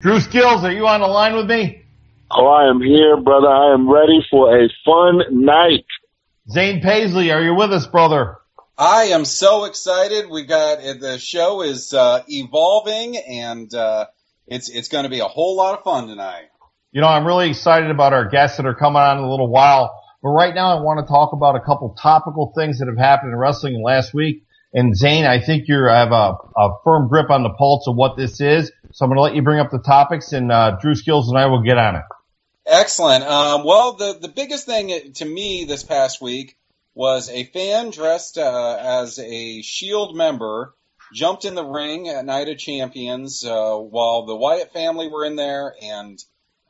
Dru Skillz, are you on the line with me? Oh, I am here, brother. I am ready for a fun night. Zane Pasley, are you with us, brother? I am so excited. We got the show is uh, evolving, and uh, it's it's going to be a whole lot of fun tonight. You know, I'm really excited about our guests that are coming on in a little while. But right now, I want to talk about a couple topical things that have happened in wrestling last week. And Zane, I think you have a, a firm grip on the pulse of what this is. So I'm going to let you bring up the topics, and uh, Dru Skillz and I will get on it. Excellent. Um, well, the the biggest thing to me this past week was a fan dressed uh, as a Shield member jumped in the ring at Night of Champions uh, while the Wyatt family were in there and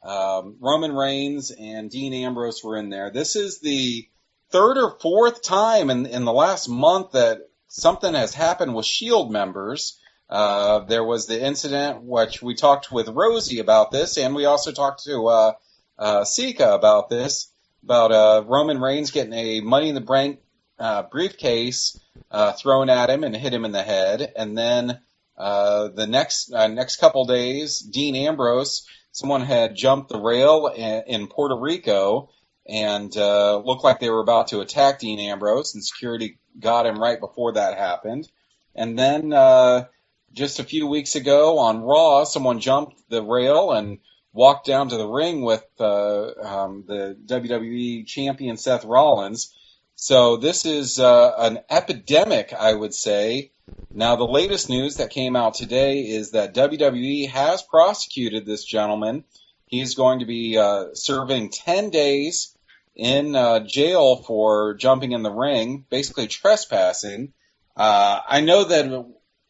um, Roman Reigns and Dean Ambrose were in there. This is the third or fourth time in in the last month that something has happened with Shield members. Uh, there was the incident which we talked with Rosie about this, and we also talked to uh, uh, Sika about this, about uh, Roman Reigns getting a Money in the Bank uh, briefcase uh, thrown at him and hit him in the head, and then uh, the next uh, next couple days, Dean Ambrose, someone had jumped the rail in, Puerto Rico and uh, looked like they were about to attack Dean Ambrose, and security got him right before that happened. And then uh, just a few weeks ago on Raw, someone jumped the rail and walked down to the ring with uh, um, the WWE champion Seth Rollins. So this is uh, an epidemic, I would say. Now, the latest news that came out today is that WWE has prosecuted this gentleman. He's going to be uh, serving 10 days in uh, jail for jumping in the ring, basically trespassing. Uh, I know that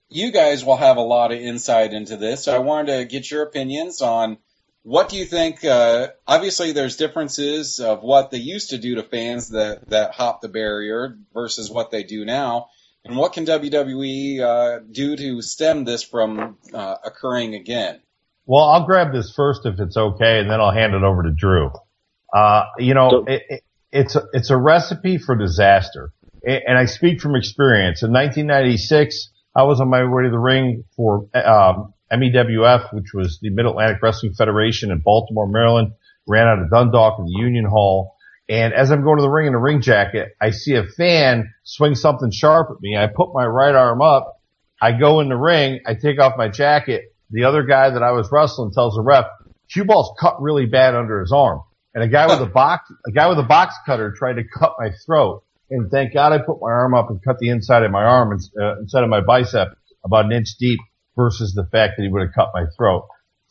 you guys will have a lot of insight into this, so I wanted to get your opinions on what do you think? Uh, obviously, there's differences of what they used to do to fans that that hop the barrier versus what they do now, and what can WWE uh, do to stem this from uh, occurring again? Well, I'll grab this first if it's okay, and then I'll hand it over to Dru. Uh, you know, so, it, it, it's a, it's a recipe for disaster, and I speak from experience. In 1996, I was on my way to the ring for um, MAWF, which was the Mid Atlantic Wrestling Federation in Baltimore, Maryland. Ran out of Dundalk in the Union Hall. And as I'm going to the ring in a ring jacket, I see a fan swing something sharp at me. I put my right arm up. I go in the ring. I take off my jacket. The other guy that I was wrestling tells the ref, Cueball's cut really bad under his arm and a guy with a box, a guy with a box cutter tried to cut my throat. And thank God I put my arm up and cut the inside of my arm uh, instead of my bicep about an inch deep versus the fact that he would have cut my throat.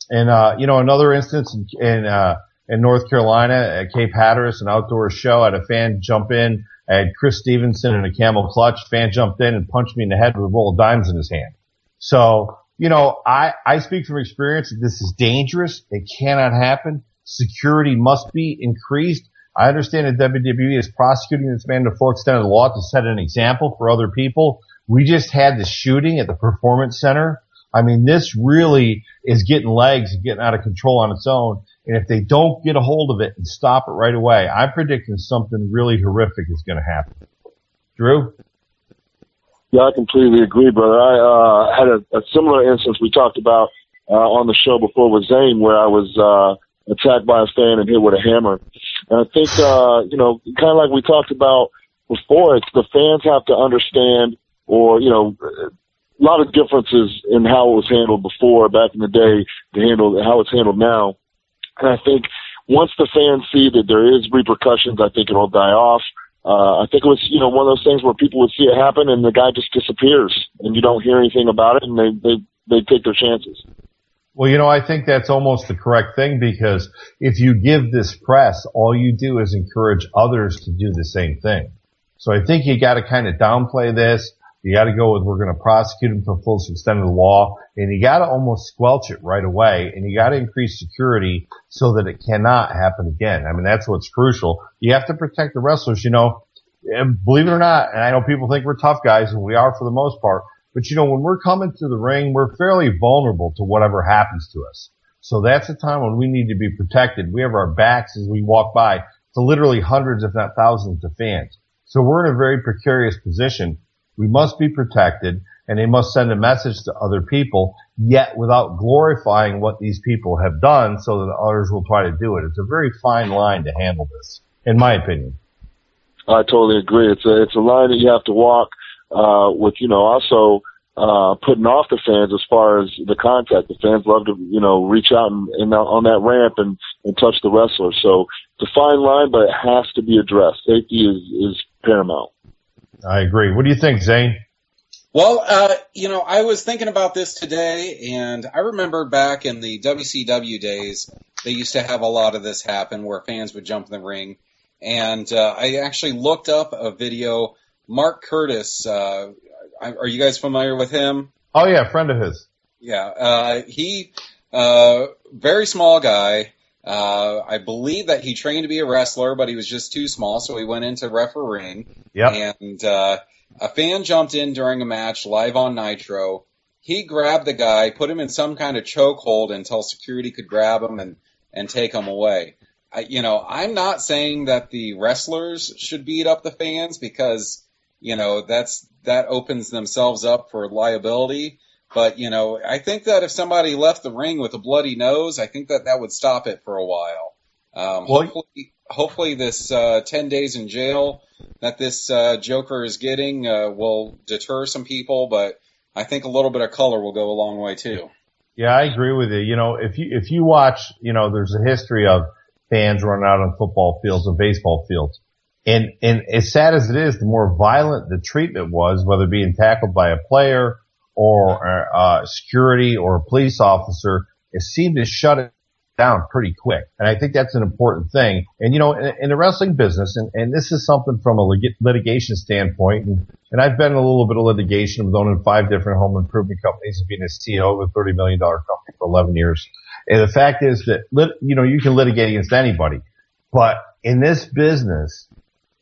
And, uh, you know, another instance in, in, uh, in North Carolina at Cape Hatteras, an outdoor show, I had a fan jump in. I had Chris Stevenson in a camel clutch. Fan jumped in and punched me in the head with a roll of dimes in his hand. So, you know, I, I speak from experience this is dangerous. It cannot happen. Security must be increased. I understand that WWE is prosecuting this man to full extent of the law to set an example for other people. We just had the shooting at the Performance Center. I mean, this really is getting legs and getting out of control on its own. And if they don't get a hold of it and stop it right away, I'm predicting something really horrific is going to happen. Dru? Yeah, I completely agree, brother. I uh, had a, a similar instance we talked about uh, on the show before with Zane, where I was uh, attacked by a fan and hit with a hammer. And I think, uh, you know, kind of like we talked about before, it's the fans have to understand or, you know, a lot of differences in how it was handled before back in the day to handle how it's handled now. And I think once the fans see that there is repercussions, I think it'll die off. Uh, I think it was, you know, one of those things where people would see it happen and the guy just disappears and you don't hear anything about it and they, they, they take their chances. Well, you know, I think that's almost the correct thing because if you give this press, all you do is encourage others to do the same thing. So I think you got to kind of downplay this. You got to go with we're going to prosecute him to the fullest extent of the law, and you got to almost squelch it right away, and you got to increase security so that it cannot happen again. I mean, that's what's crucial. You have to protect the wrestlers. You know, and believe it or not, and I know people think we're tough guys, and we are for the most part. But you know, when we're coming to the ring, we're fairly vulnerable to whatever happens to us. So that's a time when we need to be protected. We have our backs as we walk by to literally hundreds, if not thousands of fans. So we're in a very precarious position. We must be protected and they must send a message to other people. yet without glorifying what these people have done so that others will try to do it. It's a very fine line to handle this, in my opinion. I totally agree. It's a, it's a line that you have to walk, uh, with, you know, also, uh, putting off the fans as far as the contact. The fans love to, you know, reach out and, and on that ramp and, and touch the wrestler. So it's a fine line, but it has to be addressed. Safety is, is paramount. I agree. What do you think, Zane? Well, uh, you know, I was thinking about this today, and I remember back in the WCW days, they used to have a lot of this happen where fans would jump in the ring. And uh, I actually looked up a video. Mark Curtis, uh, are you guys familiar with him? Oh yeah, friend of his. Yeah, uh, he uh, very small guy. Uh, I believe that he trained to be a wrestler, but he was just too small, so he went into refereeing. Yeah. And uh, a fan jumped in during a match live on Nitro. He grabbed the guy, put him in some kind of chokehold until security could grab him and and take him away. I, you know, I'm not saying that the wrestlers should beat up the fans because you know that's that opens themselves up for liability. But you know, I think that if somebody left the ring with a bloody nose, I think that that would stop it for a while. Um, hopefully, hopefully this uh, 10 days in jail that this uh, Joker is getting uh, will deter some people, but I think a little bit of color will go a long way too. Yeah, I agree with you. You know, if you if you watch, you know, there's a history of fans running out on football fields and baseball fields. And and as sad as it is, the more violent the treatment was, whether being tackled by a player or uh, security or a police officer, it seemed to shut it down pretty quick. And I think that's an important thing. And you know, in, in the wrestling business, and, and this is something from a lit- litigation standpoint, and, and I've been in a little bit of litigation with owning five different home improvement companies and being a CEO of a $30 million company for 11 years. And the fact is that, lit, you know, you can litigate against anybody, but in this business,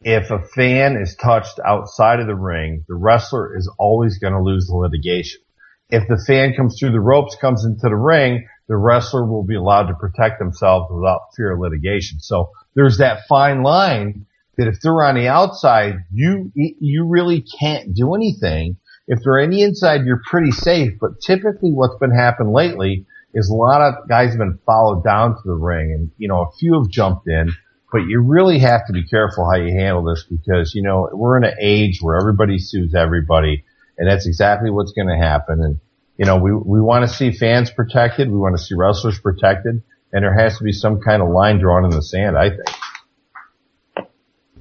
if a fan is touched outside of the ring, the wrestler is always going to lose the litigation. If the fan comes through the ropes, comes into the ring, the wrestler will be allowed to protect themselves without fear of litigation. So there's that fine line that if they're on the outside, you, you really can't do anything. If they're on the inside, you're pretty safe. But typically what's been happening lately is a lot of guys have been followed down to the ring and, you know, a few have jumped in, but you really have to be careful how you handle this because, you know, we're in an age where everybody sues everybody and that's exactly what's going to happen. And you know, we, we want to see fans protected. We want to see wrestlers protected. And there has to be some kind of line drawn in the sand, I think.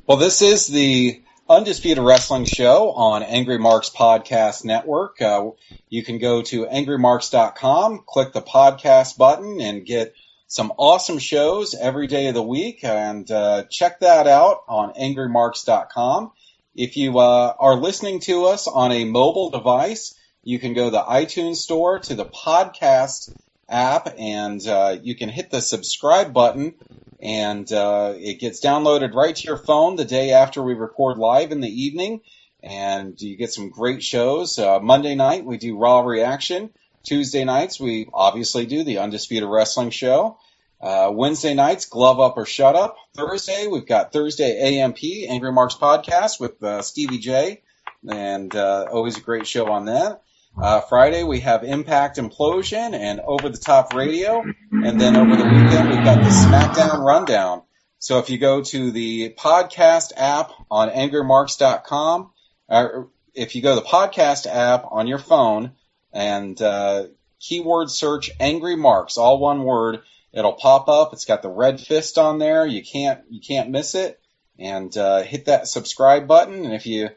Well, this is the Undisputed Wrestling Show on Angry Marks Podcast Network. Uh, you can go to angrymarks.com, click the podcast button, and get some awesome shows every day of the week. And uh, check that out on angrymarks.com. If you uh, are listening to us on a mobile device, you can go to the iTunes store to the podcast app and uh, you can hit the subscribe button and uh, it gets downloaded right to your phone the day after we record live in the evening and you get some great shows. Uh, Monday night we do Raw Reaction. Tuesday nights we obviously do the Undisputed Wrestling Show. Uh, Wednesday nights, Glove Up or Shut Up. Thursday, we've got Thursday AMP, Angry Marks Podcast with uh, Stevie J, and uh, always a great show on that. Uh, Friday we have Impact Implosion and Over the Top Radio, and then over the weekend we've got the SmackDown Rundown. So if you go to the podcast app on angrymarks.com, or if you go to the podcast app on your phone and uh, keyword search Angry Marks, all one word, it'll pop up. It's got the red fist on there. You can't you can't miss it. And uh, hit that subscribe button. And if you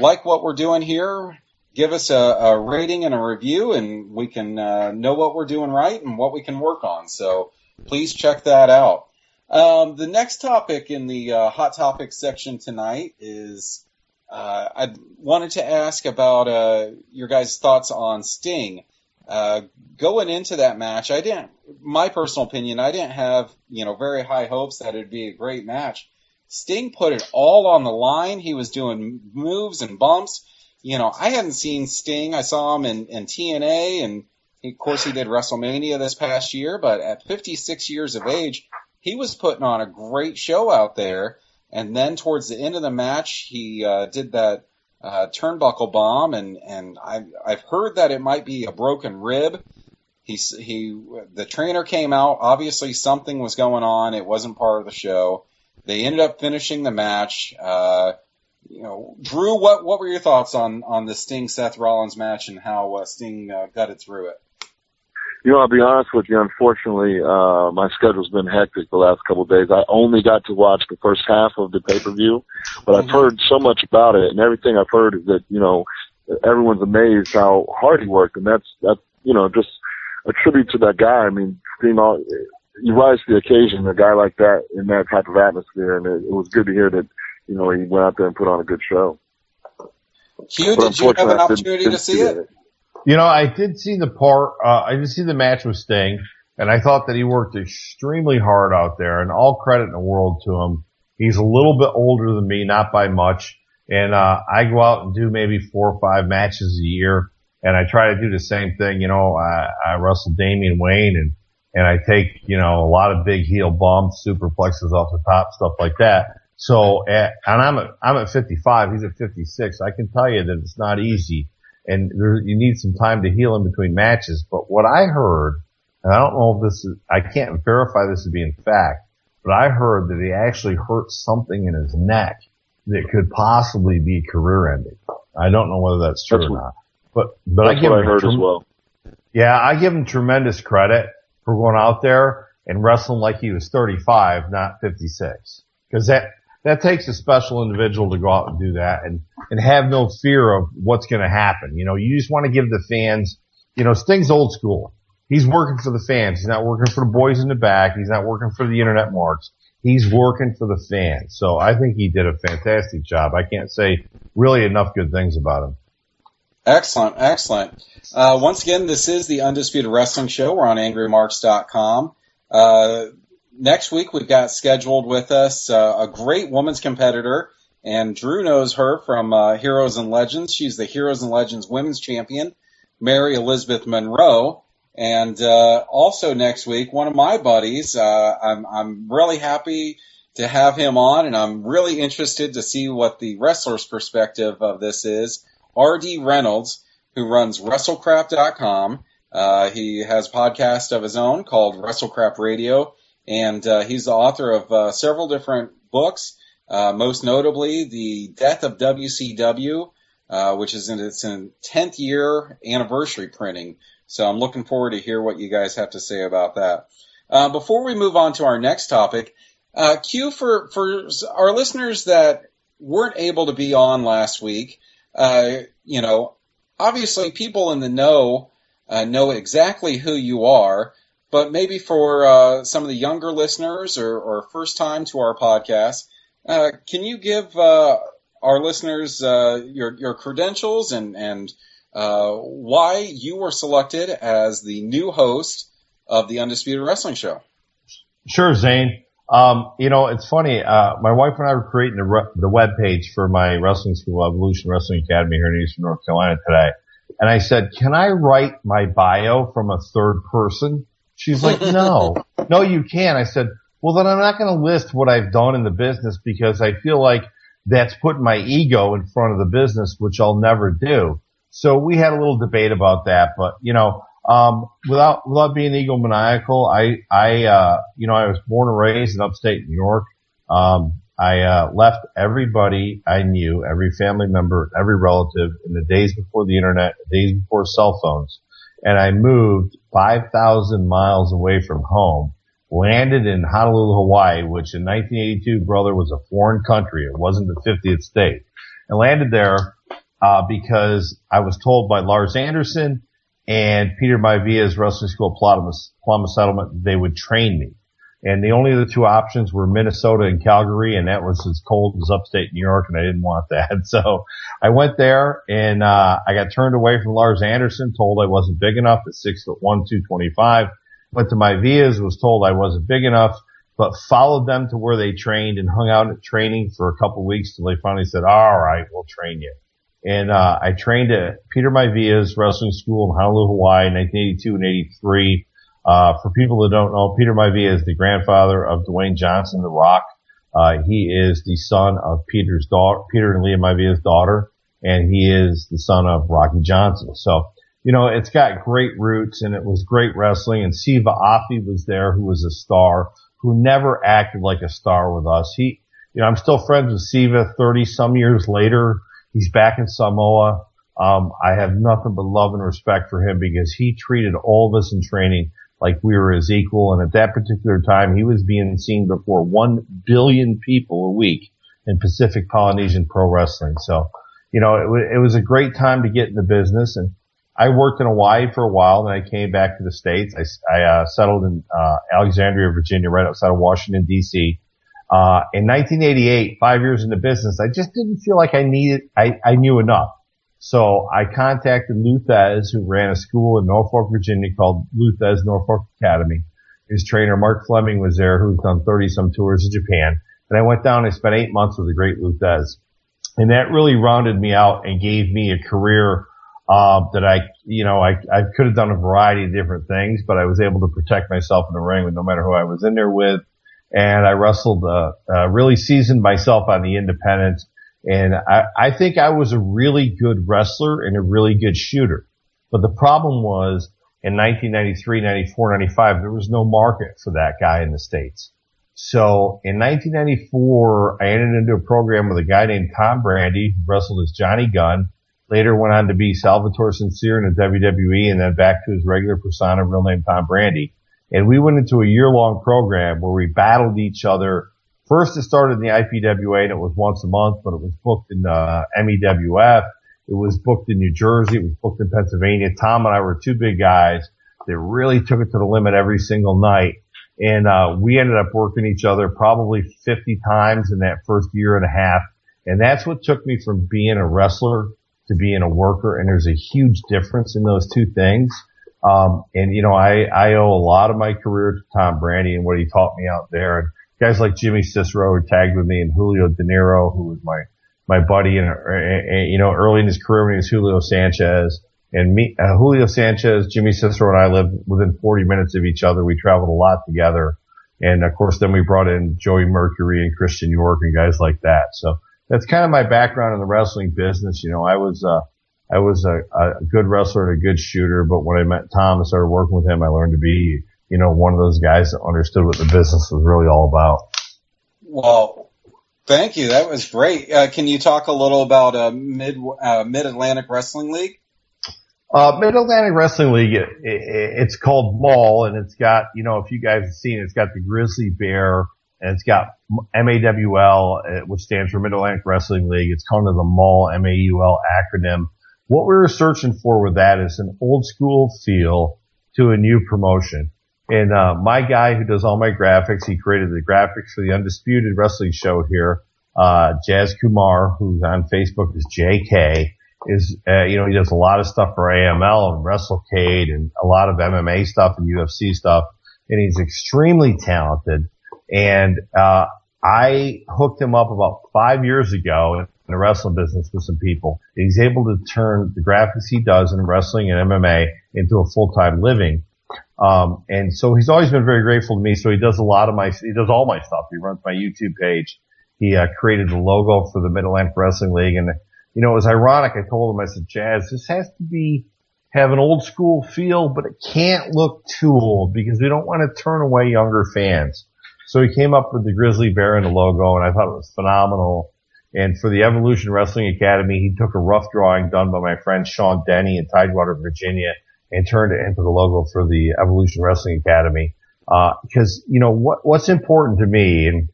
like what we're doing here, give us a, a, rating and a review, and we can uh, know what we're doing right and what we can work on. So please check that out. Um, the next topic in the uh, hot topics section tonight is uh, I wanted to ask about uh, your guys' thoughts on Sting. Uh, going into that match, I didn't. My personal opinion, I didn't have you know very high hopes that it'd be a great match. Sting put it all on the line. He was doing moves and bumps you know, I hadn't seen Sting. I saw him in, in TNA, and he, of course he did WrestleMania this past year. But at 56 years of age, he was putting on a great show out there. And then towards the end of the match, he uh, did that uh, turnbuckle bomb, and and I, I've heard that it might be a broken rib. He he the trainer came out. Obviously, something was going on. It wasn't part of the show. They ended up finishing the match. Uh, you know, Dru, what what were your thoughts on on the Sting Seth Rollins match and how uh, Sting uh, gutted through it? You know, I'll be honest with you. Unfortunately, uh, my schedule's been hectic the last couple of days. I only got to watch the first half of the pay per view, but I've heard so much about it, and everything I've heard is that you know everyone's amazed how hard he worked, and that's that's you know just a tribute to that guy. I mean, Sting, all, you rise to the occasion. A guy like that in that type of atmosphere, and it, it was good to hear that you know he went out there and put on a good show. Q, did you have an opportunity to see it? You know, I did see the part. Uh, I did see the match with Sting, and I thought that he worked extremely hard out there. And all credit in the world to him. He's a little bit older than me, not by much. And uh, I go out and do maybe four or five matches a year, and I try to do the same thing. You know, I, I wrestle Damian Wayne, and and I take you know a lot of big heel bumps, superplexes off the top, stuff like that. So, at, and I'm at I'm at 55. He's at 56. I can tell you that it's not easy and there, you need some time to heal in between matches. But what I heard, and I don't know if this is, I can't verify this to be in fact, but I heard that he actually hurt something in his neck that could possibly be career ending. I don't know whether that's true that's or not, but, but I give what I heard as well. Yeah, I give him tremendous credit for going out there and wrestling like he was 35, not 56. Cause that, that takes a special individual to go out and do that and, and have no fear of what's going to happen. You know, you just want to give the fans, you know, Sting's old school. He's working for the fans. He's not working for the boys in the back. He's not working for the internet marks. He's working for the fans. So I think he did a fantastic job. I can't say really enough good things about him. Excellent, excellent. Uh, once again, this is the Undisputed Wrestling Show. We're on angrymarks.com. Uh, next week we've got scheduled with us uh, a great women's competitor, and Dru knows her from uh, Heroes and Legends. She's the Heroes and Legends women's champion, Mary Elizabeth Monroe. And uh, also next week, one of my buddies. Uh, I'm I'm really happy to have him on, and I'm really interested to see what the wrestler's perspective of this is. R.D. Reynolds, who runs WrestleCrap.com. Uh, he has a podcast of his own called WrestleCrap Radio and uh, he's the author of uh, several different books. Uh, most notably, The Death of WCW, uh, which is in its 10th year anniversary printing. So I'm looking forward to hear what you guys have to say about that. Uh, before we move on to our next topic, uh, Q for for our listeners that weren't able to be on last week, you know, obviously people in the know know exactly who you are. But maybe for uh, some of the younger listeners or, or first time to our podcast, uh, can you give uh, our listeners uh, your your credentials and and uh, why you were selected as the new host of the Undisputed Wrestling Show? Sure, Zane. Um, you know, it's funny. Uh, my wife and I were creating the, re- the web page for my wrestling school, Evolution Wrestling Academy here in Eastern North Carolina today. And I said, can I write my bio from a third person? She's like, no, no, you can't. I said, well, then I'm not going to list what I've done in the business because I feel like that's putting my ego in front of the business, which I'll never do. So we had a little debate about that, but you know, um, without, without being egomaniacal, I, I, uh, you know, I was born and raised in upstate New York. Um, I, uh, left everybody I knew, every family member, every relative in the days before the internet, the days before cell phones and I moved 5,000 miles away from home, landed in Honolulu, Hawaii, which in 1982, brother, was a foreign country. It wasn't the 50th state. I landed there uh, because I was told by Lars Anderson and Peter Maivia's wrestling school Palama Settlement they would train me. And the only other two options were Minnesota and Calgary, and that was as cold as upstate New York, and I didn't want that. So I went there, and uh, I got turned away from Lars Anderson, told I wasn't big enough at six foot one, two twenty five. Went to Maivia's, was told I wasn't big enough, but followed them to where they trained and hung out at training for a couple weeks till they finally said, "All right, we'll train you." And uh, I trained at Peter Maivia's wrestling school in Honolulu, Hawaii, 1982 and 83. Uh, for people that don't know, Peter Maivia is the grandfather of Dwayne Johnson, The Rock. Uh, he is the son of Peter's daughter, Peter and Leah Maivia's daughter, and he is the son of Rocky Johnson. So you know, it's got great roots and it was great wrestling. And Siva Afi was there, who was a star, who never acted like a star with us. He, you know, I'm still friends with Siva 30 some years later. He's back in Samoa. Um, I have nothing but love and respect for him because he treated all of us in training like we were his equal. And at that particular time, he was being seen before 1 billion people a week in Pacific Polynesian Pro Wrestling. So, you know, it, w- it was a great time to get in the business. And I worked in Hawaii for a while, then I came back to the States. I, I uh, settled in uh, Alexandria, Virginia, right outside of Washington, D.C. Uh, in 1988, five years in the business, I just didn't feel like I needed, I, I knew enough. So I contacted Lou Thesz, who ran a school in Norfolk, Virginia called Lou Thesz Norfolk Academy. His trainer, Mark Fleming, was there, who's done 30 some tours of Japan. And I went down and spent eight months with the great Lou Thesz. And that really rounded me out and gave me a career, uh, that I, you know, I, I could have done a variety of different things, but I was able to protect myself in the ring with no matter who I was in there with. And I wrestled, uh, uh really seasoned myself on the independents and I, I think I was a really good wrestler and a really good shooter. But the problem was in 1993, 94, 95, there was no market for that guy in the States. So in 1994, I entered into a program with a guy named Tom Brandi, who wrestled as Johnny Gunn, later went on to be Salvatore Sincere in the WWE and then back to his regular persona, real name Tom Brandi. And we went into a year long program where we battled each other First, it started in the IPWA and it was once a month, but it was booked in uh, MAWF. It was booked in New Jersey. It was booked in Pennsylvania. Tom and I were two big guys that really took it to the limit every single night. And, uh, we ended up working each other probably 50 times in that first year and a half. And that's what took me from being a wrestler to being a worker. And there's a huge difference in those two things. Um, and you know, I, I owe a lot of my career to Tom Brandi and what he taught me out there. And guys like Jimmy Cicero who tagged with me and Julio De Niro, who was my, my buddy and, you know, early in his career when he was Julio Sanchez and me, uh, Julio Sanchez, Jimmy Cicero and I lived within 40 minutes of each other. We traveled a lot together. And of course, then we brought in Joey Mercury and Christian York and guys like that. So that's kind of my background in the wrestling business. You know, I was, uh, I was a, a good wrestler and a good shooter, but when I met Tom and started working with him, I learned to be you know, one of those guys that understood what the business was really all about. Well, thank you. That was great. Uh, can you talk a little about uh, Mid uh, Mid Atlantic Wrestling League? Uh, Mid Atlantic Wrestling League, it, it, it's called Mall, and it's got, you know, if you guys have seen it, it's got the grizzly bear, and it's got MAWL, uh, which stands for Mid Atlantic Wrestling League. It's kind of the Mall MAUL acronym. What we were searching for with that is an old school feel to a new promotion. And uh, my guy who does all my graphics, he created the graphics for the Undisputed Wrestling Show here. Uh, Jazz Kumar, who's on Facebook is JK, is uh, you know he does a lot of stuff for AML and WrestleCade and a lot of MMA stuff and UFC stuff, and he's extremely talented. And uh, I hooked him up about five years ago in the wrestling business with some people. He's able to turn the graphics he does in wrestling and MMA into a full time living. Um, and so he's always been very grateful to me. So he does a lot of my, he does all my stuff. He runs my YouTube page. He, uh, created the logo for the Mid Atlantic Wrestling League. And, you know, it was ironic. I told him, I said, Jazz, this has to be, have an old school feel, but it can't look too old because we don't want to turn away younger fans. So he came up with the grizzly bear and the logo and I thought it was phenomenal. And for the Evolution Wrestling Academy, he took a rough drawing done by my friend Sean Denny in Tidewater, Virginia and turned it into the logo for the Evolution Wrestling Academy. Uh, because, you know, what, what's important to me, and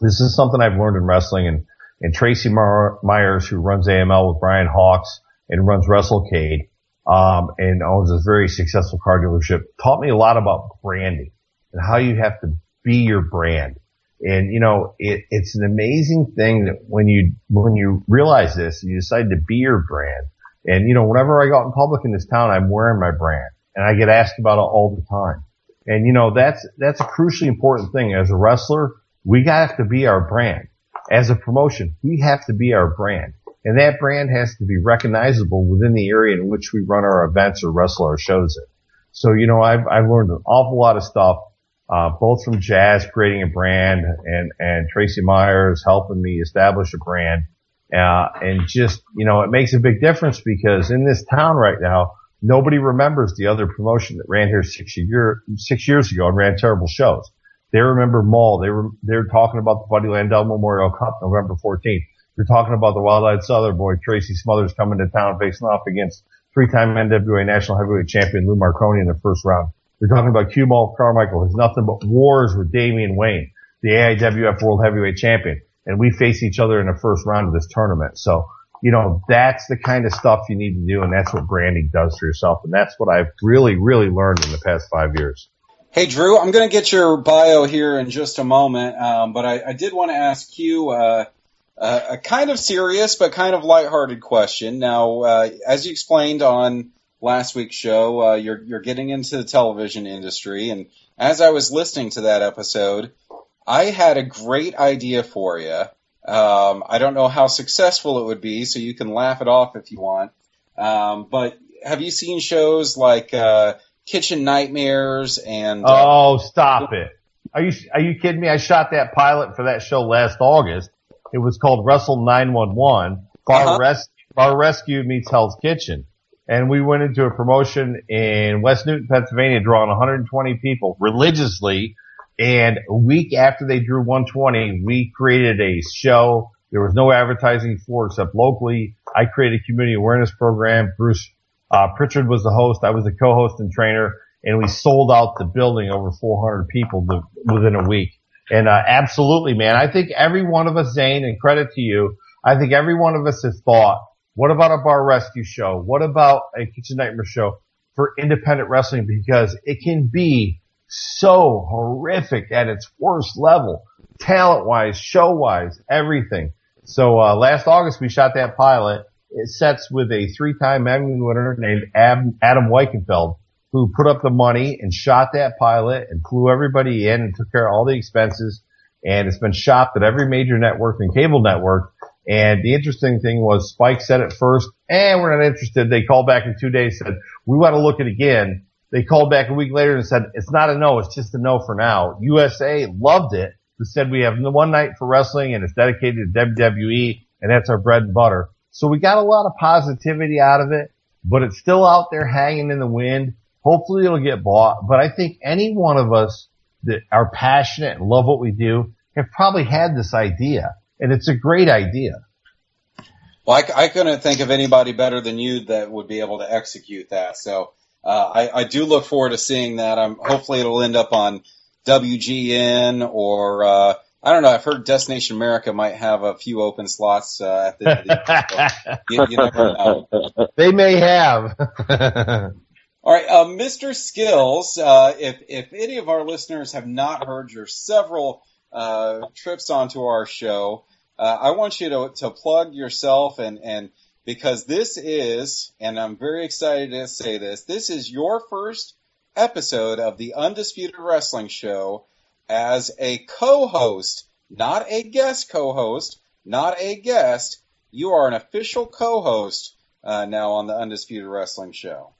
this is something I've learned in wrestling and, and Tracy Myers, who runs AML with Brian Hawks and runs WrestleCade, um, and owns this very successful car dealership, taught me a lot about branding and how you have to be your brand. And, you know, it, it's an amazing thing that when you, when you realize this, and you decide to be your brand, and you know, whenever I go out in public in this town, I'm wearing my brand and I get asked about it all the time. And you know, that's, that's a crucially important thing. As a wrestler, we have to be our brand. As a promotion, we have to be our brand. And that brand has to be recognizable within the area in which we run our events or wrestle our shows in. So, you know, I've, I've learned an awful lot of stuff, uh, both from Jazz creating a brand and, and Tracy Myers helping me establish a brand. Uh, and just, you know, it makes a big difference because in this town right now, Nobody remembers the other promotion that ran here six year, six years ago and ran terrible shows. They remember Mall. They were, they're talking about the Buddy Landel Memorial Cup November 14th. They're talking about the Wild-Eyed Southern boy, Tracy Smothers coming to town facing off against three-time NWA National Heavyweight Champion Lou Marconi in the first round. They're talking about Cueball Carmichael. There's nothing but wars with Damian Wayne, the AIWF World Heavyweight Champion. And we face each other in the first round of this tournament. So, you know, that's the kind of stuff you need to do. And that's what branding does for yourself. And that's what I've really, really learned in the past five years. Hey, Dru, I'm going to get your bio here in just a moment. Um, but I, I, did want to ask you, uh, uh, a kind of serious but kind of lighthearted question. Now, uh, as you explained on last week's show, uh, you're you're getting into the television industry, and as I was listening to that episode, I had a great idea for you. Um, I don't know how successful it would be, so you can laugh it off if you want. Um, but have you seen shows like uh, Kitchen Nightmares and? Uh, oh, stop it! Are you are you kidding me? I shot that pilot for that show last August. It was called Wrestle 911. Bar uh-huh. Rescue, Bar Rescue meets Hell's Kitchen and we went into a promotion in West Newton, Pennsylvania, drawing 120 people religiously. And a week after they drew 120, we created a show. There was no advertising for except locally. I created a community awareness program. Bruce uh, Pritchard was the host. I was the co-host and trainer, and we sold out the building over 400 people to, within a week. And uh, absolutely, man, I think every one of us, Zane, and credit to you, I think every one of us has thought what about a bar rescue show? What about a kitchen nightmare show for independent wrestling? Because it can be so horrific at its worst level, talent wise, show wise, everything. So, uh, last August we shot that pilot. It sets with a three-time Emmy winner named Adam Weikenfeld, who put up the money and shot that pilot and flew everybody in and took care of all the expenses. And it's been shopped at every major network and cable network. And the interesting thing was Spike said it first, and eh, we're not interested. They called back in two days, said, we want to look at it again. They called back a week later and said, it's not a no, it's just a no for now. USA loved it. They said we have the one night for wrestling and it's dedicated to WWE and that's our bread and butter. So we got a lot of positivity out of it, but it's still out there hanging in the wind. Hopefully it'll get bought, but I think any one of us that are passionate and love what we do have probably had this idea and it's a great idea. Well, I, I, couldn't think of anybody better than you that would be able to execute that. So uh, I, I, do look forward to seeing that. I'm hopefully it'll end up on WGN or uh, I don't know. I've heard Destination America might have a few open slots uh, at the end of the year. you, you never know. They may have. All right, uh, Mr. Skills. Uh, if if any of our listeners have not heard your several uh, trips onto our show, uh, I want you to, to plug yourself and, and because this is, and I'm very excited to say this, this is your first episode of the Undisputed Wrestling Show as a co-host, not a guest co-host, not a guest. You are an official co-host uh, now on the Undisputed Wrestling Show.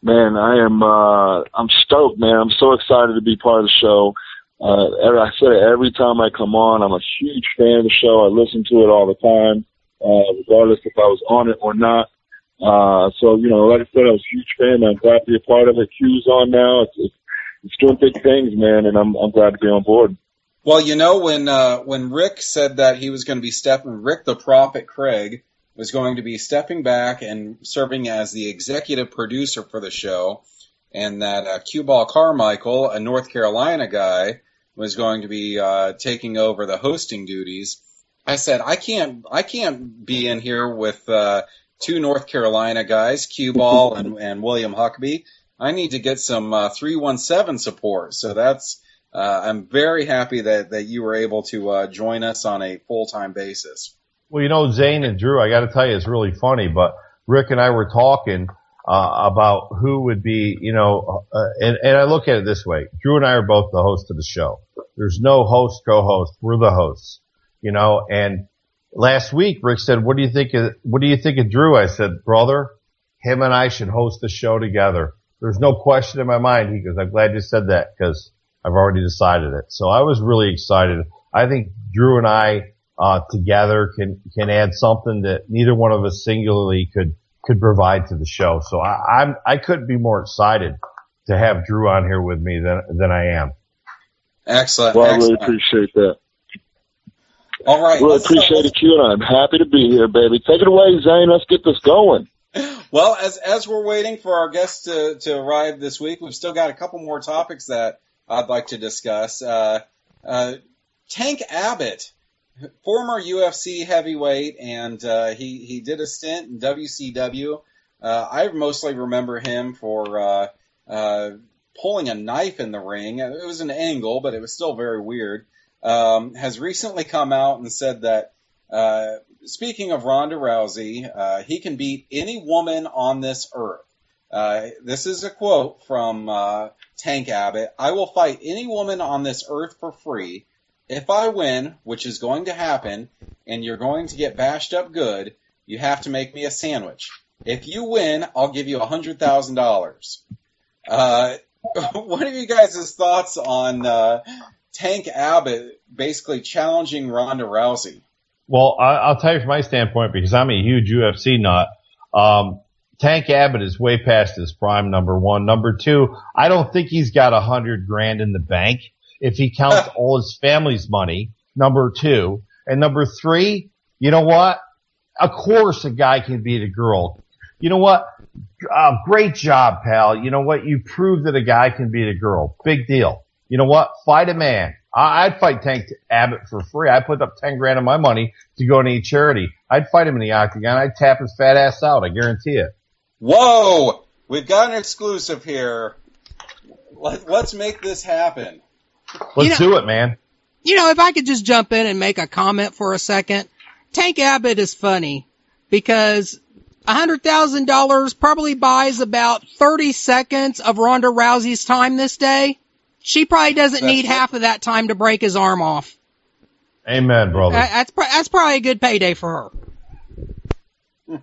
Man, I am. Uh, I'm stoked, man. I'm so excited to be part of the show. Uh, I say every time I come on, I'm a huge fan of the show. I listen to it all the time, uh, regardless if I was on it or not. Uh, so, you know, like I said, I was a huge fan. I'm glad to be a part of it. Q's on now. It's, it's, it's doing big things, man, and I'm, I'm glad to be on board. Well, you know, when, uh, when Rick said that he was going to be stepping, Rick the Prophet Craig was going to be stepping back and serving as the executive producer for the show, and that, uh, Cueball Carmichael, a North Carolina guy, was going to be uh, taking over the hosting duties. I said, I can't, I can't be in here with uh, two North Carolina guys, Cueball and, and William Huckaby. I need to get some uh, 317 support. So that's, uh, I'm very happy that, that you were able to uh, join us on a full time basis. Well, you know, Zane and Dru, I got to tell you, it's really funny, but Rick and I were talking uh, about who would be, you know, uh, and, and I look at it this way. Dru and I are both the hosts of the show. There's no host, co-host. We're the hosts, you know, and last week Rick said, what do you think of, what do you think of Dru? I said, brother, him and I should host the show together. There's no question in my mind. He goes, I'm glad you said that because I've already decided it. So I was really excited. I think Dru and I, uh, together can, can add something that neither one of us singularly could, could provide to the show. So I, I'm, I couldn't be more excited to have Dru on here with me than, than I am. Excellent. Well, excellent. I really appreciate that. All right. Really appreciate it, Q, and I'm happy to be here, baby. Take it away, Zane. Let's get this going. Well, as as we're waiting for our guests to, to arrive this week, we've still got a couple more topics that I'd like to discuss. Uh, uh, Tank Abbott, former UFC heavyweight, and uh, he he did a stint in WCW. Uh, I mostly remember him for uh, uh, pulling a knife in the ring. It was an angle, but it was still very weird. Um, has recently come out and said that uh, speaking of Ronda Rousey, uh, he can beat any woman on this earth. Uh, this is a quote from uh, Tank Abbott. I will fight any woman on this earth for free. If I win, which is going to happen, and you're going to get bashed up good, you have to make me a sandwich. If you win, I'll give you a hundred thousand dollars. Uh, what are you guys' thoughts on uh, Tank Abbott basically challenging Ronda Rousey? Well, I, I'll tell you from my standpoint because I'm a huge UFC nut. Um, Tank Abbott is way past his prime. Number one. Number two, I don't think he's got a hundred grand in the bank if he counts all his family's money. Number two, and number three, you know what? Of course, a guy can beat a girl. You know what? Uh, great job, pal. You know what? You proved that a guy can beat a girl. Big deal. You know what? Fight a man. I, I'd fight Tank Abbott for free. I put up 10 grand of my money to go to any charity. I'd fight him in the octagon. I'd tap his fat ass out. I guarantee it. Whoa! We've got an exclusive here. Let, let's make this happen. Let's You know- do it, man. You know, if I could just jump in and make a comment for a second, Tank Abbott is funny because a hundred thousand dollars probably buys about 30 seconds of Ronda Rousey's time this day. She probably doesn't That's need right. half of that time to break his arm off. Amen, brother. That- That's, that's probably a good payday for her.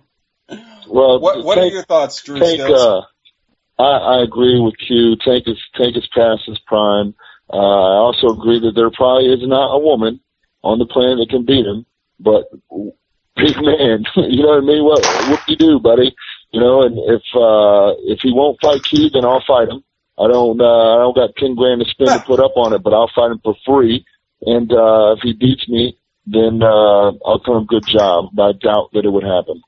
Well, What, what are your thoughts, Dru Tank, uh, I, I agree with Q. Tank is Tank is past his prime. Uh, I also agree that there probably is not a woman on the planet that can beat him. But big man, you know what I mean? What what do you do, buddy? You know, and if uh, if he won't fight Q, then I'll fight him. I don't uh, I don't got ten grand to spend to put up on it, but I'll fight him for free. And uh, if he beats me, then uh, I'll tell him good job. But I doubt that it would happen.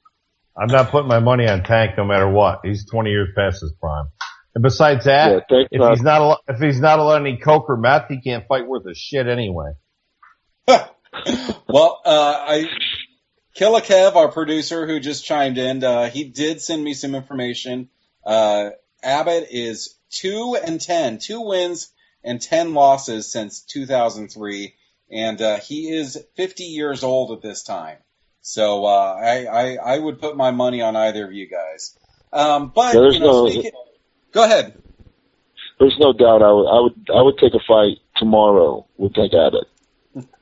I'm not putting my money on Tank no matter what. He's 20 years past his prime. And besides that, Yeah, Tank's if not- he's not al- if he's not allowed any coke or meth, he can't fight worth a shit anyway. well, uh, I Killa Kev, our producer who just chimed in, uh, he did send me some information. Uh, Abbott is two and ten, two wins and ten losses since 2003, and uh, he is 50 years old at this time. So uh, I, I I would put my money on either of you guys. Um, but there's you know, no- speaking, go ahead. There's no doubt I would, I would, I would take a fight tomorrow with Tank Abbott.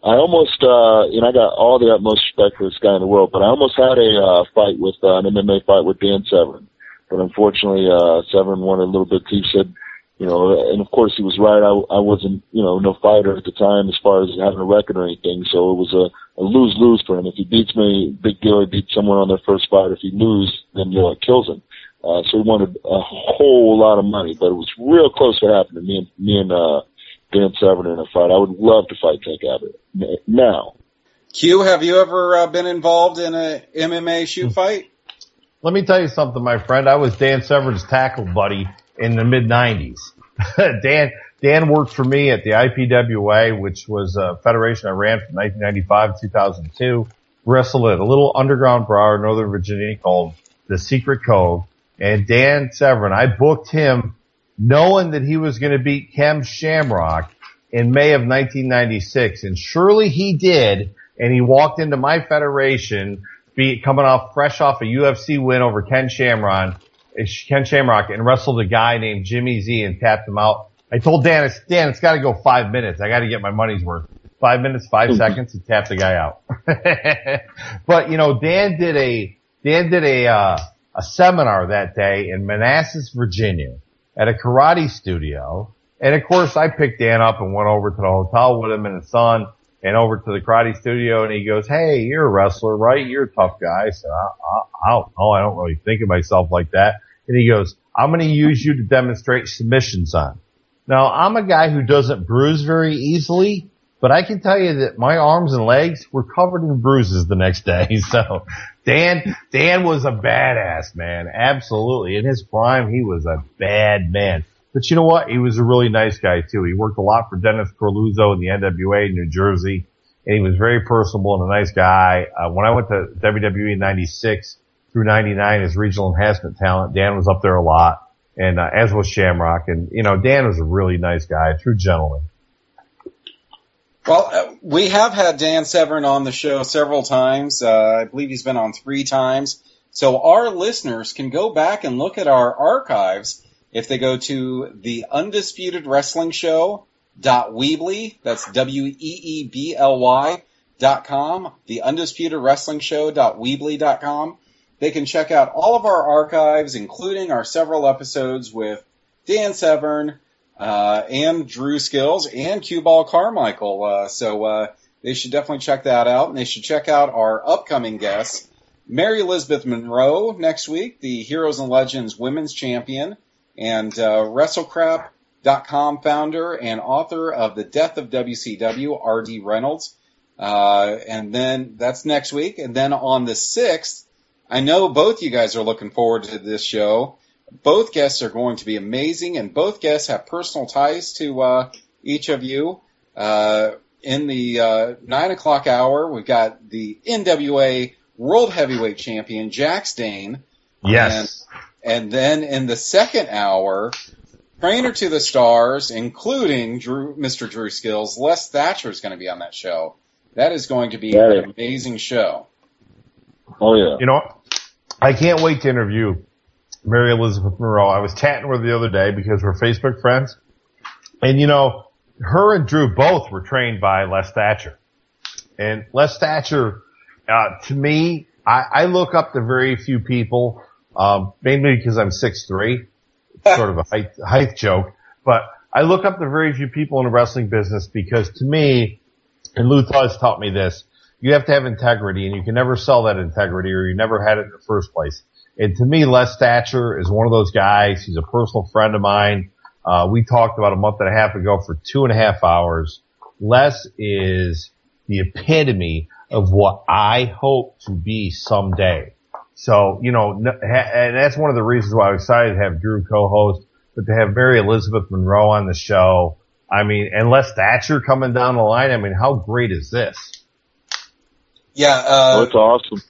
I almost, uh, you know, I got all the utmost respect for this guy in the world, but I almost had a, uh, fight with, uh, an MMA fight with Dan Severn. But unfortunately, uh, Severn wanted a little bit, he said, you know, and of course he was right. I, I wasn't, you know, no fighter at the time as far as having a record or anything. So it was a, a lose-lose for him. If he beats me, big deal. He beats someone on their first fight. If he loses, then, you know, it kills him. Uh, so he wanted a whole lot of money, but it was real close to happening. Me and, me and, uh, Dan Severn in a fight. I would love to fight Tank Abbott. Now, Q, have you ever uh, been involved in a MMA shoot fight? Let me tell you something, my friend. I was Dan Severn's tackle buddy in the mid '90s. Dan Dan worked for me at the IPWA, which was a federation I ran from 1995 to 2002. Wrestled at a little underground bar in Northern Virginia called the Secret Cove. And Dan Severn, I booked him knowing that he was going to beat Ken Shamrock in May of 1996, and surely he did. And he walked into my federation, be coming off fresh off a UFC win over Ken Shamrock, Ken Shamrock, and wrestled a guy named Jimmy Z and tapped him out. I told Dan, it's, Dan, it's got to go five minutes. I got to get my money's worth. Five minutes, five seconds, he tap the guy out. but you know, Dan did a Dan did a uh, a seminar that day in Manassas, Virginia, at a karate studio. And of course, I picked Dan up and went over to the hotel with him and his son. And over to the karate studio and he goes, Hey, you're a wrestler, right? You're a tough guy. Said, I, I, I don't know. I don't really think of myself like that. And he goes, I'm going to use you to demonstrate submission, on. Now I'm a guy who doesn't bruise very easily, but I can tell you that my arms and legs were covered in bruises the next day. So Dan, Dan was a badass man. Absolutely. In his prime, he was a bad man. But you know what? He was a really nice guy too. He worked a lot for Dennis Coralluzzo in the NWA in New Jersey, and he was very personable and a nice guy. Uh, when I went to WWE in '96 through '99 as regional enhancement talent, Dan was up there a lot, and uh, as was Shamrock. And you know, Dan was a really nice guy, a true gentleman. Well, uh, we have had Dan Severn on the show several times. Uh, I believe he's been on three times. So our listeners can go back and look at our archives if they go to the Undisputed Wrestling Show dot Weebly, that's W E E B L Y dot com, the Undisputed Wrestling Show dot Weebly dot com. They can check out all of our archives, including our several episodes with Dan Severn, uh, and Dru Skillz and Cueball Carmichael. Uh, so, uh, they should definitely check that out and they should check out our upcoming guests. Mary Elizabeth Monroe next week, the Heroes and Legends Women's Champion and uh, WrestleCrap.com founder and author of The Death of WCW, R.D. Reynolds. Uh, and then that's next week. And then on the 6th, I know both you guys are looking forward to this show. Both guests are going to be amazing, and both guests have personal ties to uh, each of you. Uh, in the uh, 9 o'clock hour, we've got the NWA World Heavyweight Champion, Jax Dane. Yes. And then in the second hour, Trainer to the Stars, including Dru, Mr. Dru Skillz, Les Thatcher is going to be on that show. That is going to be Yeah. an amazing show. Oh yeah. You know, I can't wait to interview Mary Elizabeth Monroe. I was chatting with her the other day because we're Facebook friends. And you know, her and Dru both were trained by Les Thatcher. And Les Thatcher, uh, to me, I, I look up to very few people, um, mainly because I'm 6'3", sort of a height, height joke, but I look up to very few people in the wrestling business because to me, and Lou Thesz taught me this, you have to have integrity and you can never sell that integrity or you never had it in the first place. And to me, Les Thatcher is one of those guys. He's a personal friend of mine. Uh, we talked about a month and a half ago for two and a half hours. Les is the epitome of what I hope to be someday. So, you know, and that's one of the reasons why I'm excited to have Dru co-host, but to have Mary Elizabeth Monroe on the show. I mean, and Les Thatcher coming down the line. I mean, how great is this? Yeah, Oh, uh, it's awesome.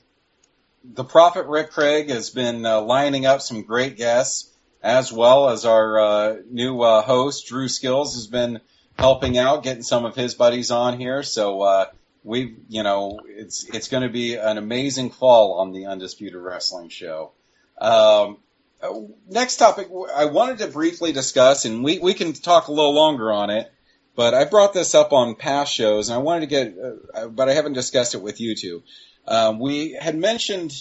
the Prophet Rick Craig has been uh, lining up some great guests, as well as our uh, new uh, host Dru Skillz has been helping out, getting some of his buddies on here. So we've, you know, it's it's going to be an amazing fall on the Undisputed Wrestling Show. Um, next topic, I wanted to briefly discuss, and we we can talk a little longer on it. But I brought this up on past shows, and I wanted to get, uh, but I haven't discussed it with you two. Um, we had mentioned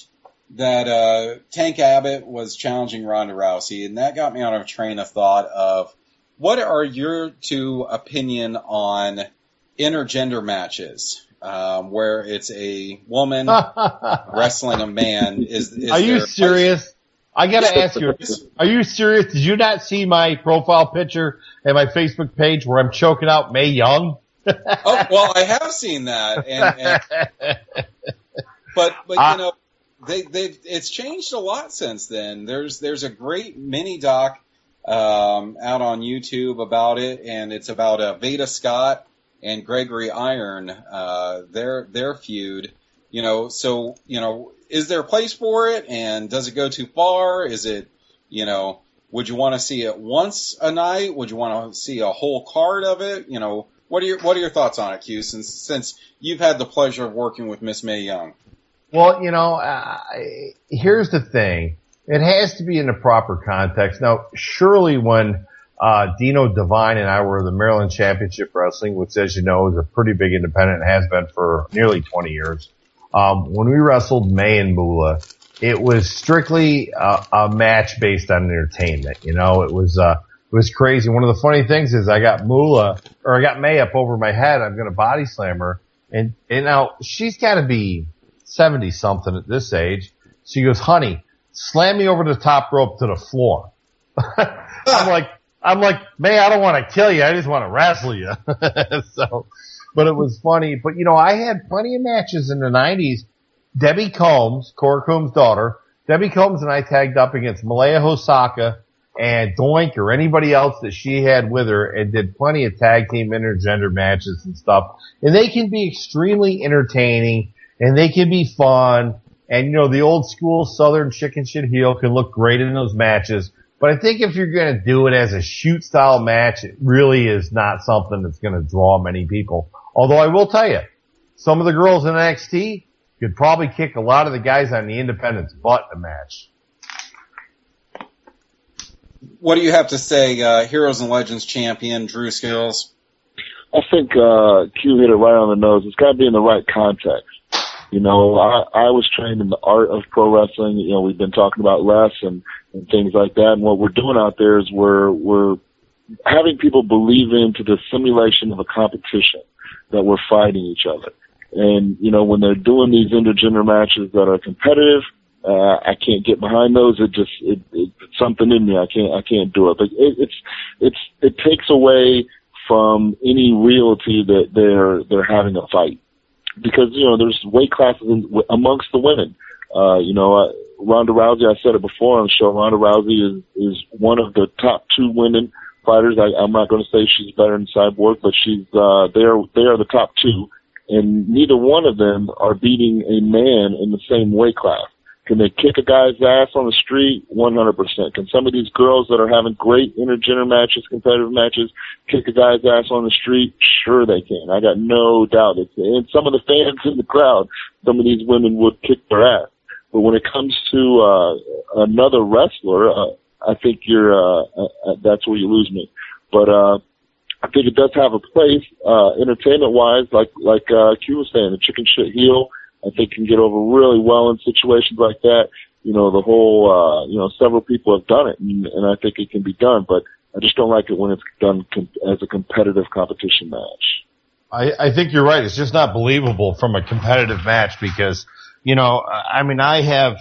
that uh, Tank Abbott was challenging Ronda Rousey, and that got me on a train of thought of what are your two opinion on intergender matches, um, where it's a woman wrestling a man? Is, is Are you serious? I gotta ask you, are you serious? Did you not see my profile picture and my Facebook page where I'm choking out Mae Young? Oh well, I have seen that, and, and but but I- you know they they've it's changed a lot since then. There's there's a great mini doc um, out on YouTube about it, and it's about uh, Veda Scott and Gregory Iron, uh, their their feud. You know, so you know, is there a place for it, and does it go too far? Is it you know? Would you want to see it once a night? Would you want to see a whole card of it? You know, what are your what are your thoughts on it, Q? Since since you've had the pleasure of working with Miss Mae Young. Well, you know, uh, here's the thing. It has to be in the proper context. Now, surely when uh, Dino Devine and I were the Maryland Championship Wrestling, which, as you know, is a pretty big independent has been for nearly 20 years, um, when we wrestled Mae and Moolah, it was strictly a, a match based on entertainment. You know, it was uh, It was crazy. One of the funny things is I got Moolah or I got Mae up over my head. I'm going to body slam her. And, and now she's got to be 70 something at this age. She goes, honey, slam me over the top rope to the floor. I'm like, I'm like, Mae, I don't want to kill you. I just want to wrestle you. so, but it was funny. But you know, I had plenty of matches in the 90s. Debbie Combs, Cora Combs' daughter, Debbie Combs and I tagged up against Malia Hosaka and Doink or anybody else that she had with her and did plenty of tag team intergender matches and stuff. And they can be extremely entertaining and they can be fun. And you know, the old school Southern chicken shit heel can look great in those matches. But I think if you're going to do it as a shoot style match, it really is not something that's going to draw many people. Although I will tell you, some of the girls in NXT could probably kick a lot of the guys on the independents butt in a match. What do you have to say, uh, Heroes and Legends champion Dru Skillz? I think uh, Q hit it right on the nose. It's got to be in the right context. You know, I, I was trained in the art of pro wrestling. You know, we've been talking about less and, and things like that. And what we're doing out there is we're we're having people believe into the simulation of a competition that we're fighting each other. And you know, when they're doing these intergender matches that are competitive, uh, I can't get behind those. It just it, it, it's something in me. I can't I can't do it. But it, it's it's it takes away from any reality that they're they're having a fight because you know there's weight classes in, amongst the women. Uh, you know, uh, Ronda Rousey. I said it before on the show. Ronda Rousey is is one of the top two women fighters. I, I'm not going to say she's better than Cyborg, but she's uh, they are they are the top two, and neither one of them are beating a man in the same weight class. Can they kick a guy's ass on the street? 100%. Can some of these girls that are having great intergender matches, competitive matches, kick a guy's ass on the street? Sure they can. I got no doubt. It's, and some of the fans in the crowd, some of these women would kick their ass. But when it comes to, uh, another wrestler, uh, I think you're, uh, uh, that's where you lose me. But, uh, I think it does have a place, uh, entertainment wise, like, like, uh, Q was saying, the chicken shit heel I think can get over really well in situations like that. You know, the whole, uh, you know, several people have done it and, and I think it can be done, but I just don't like it when it's done com- as a competitive competition match. I, I think you're right. It's just not believable from a competitive match because, you know, I mean, I have,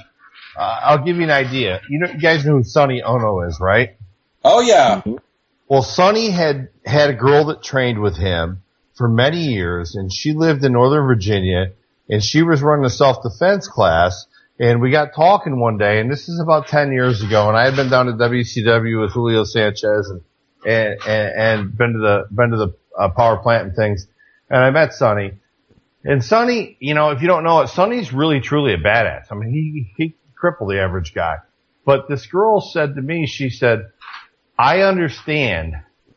uh, I'll give you an idea. You know, you guys know who Sonny Onoo is, right? Oh yeah. Mm-hmm. Well, Sonny had, had a girl that trained with him for many years and she lived in Northern Virginia and she was running a self-defense class and we got talking one day and this is about 10 years ago and I had been down to WCW with Julio Sanchez and, and, and, and been to the, been to the uh, power plant and things. And I met Sonny and Sonny, you know, if you don't know it, Sonny's really truly a badass. I mean, he, he crippled the average guy. But this girl said to me, she said, I understand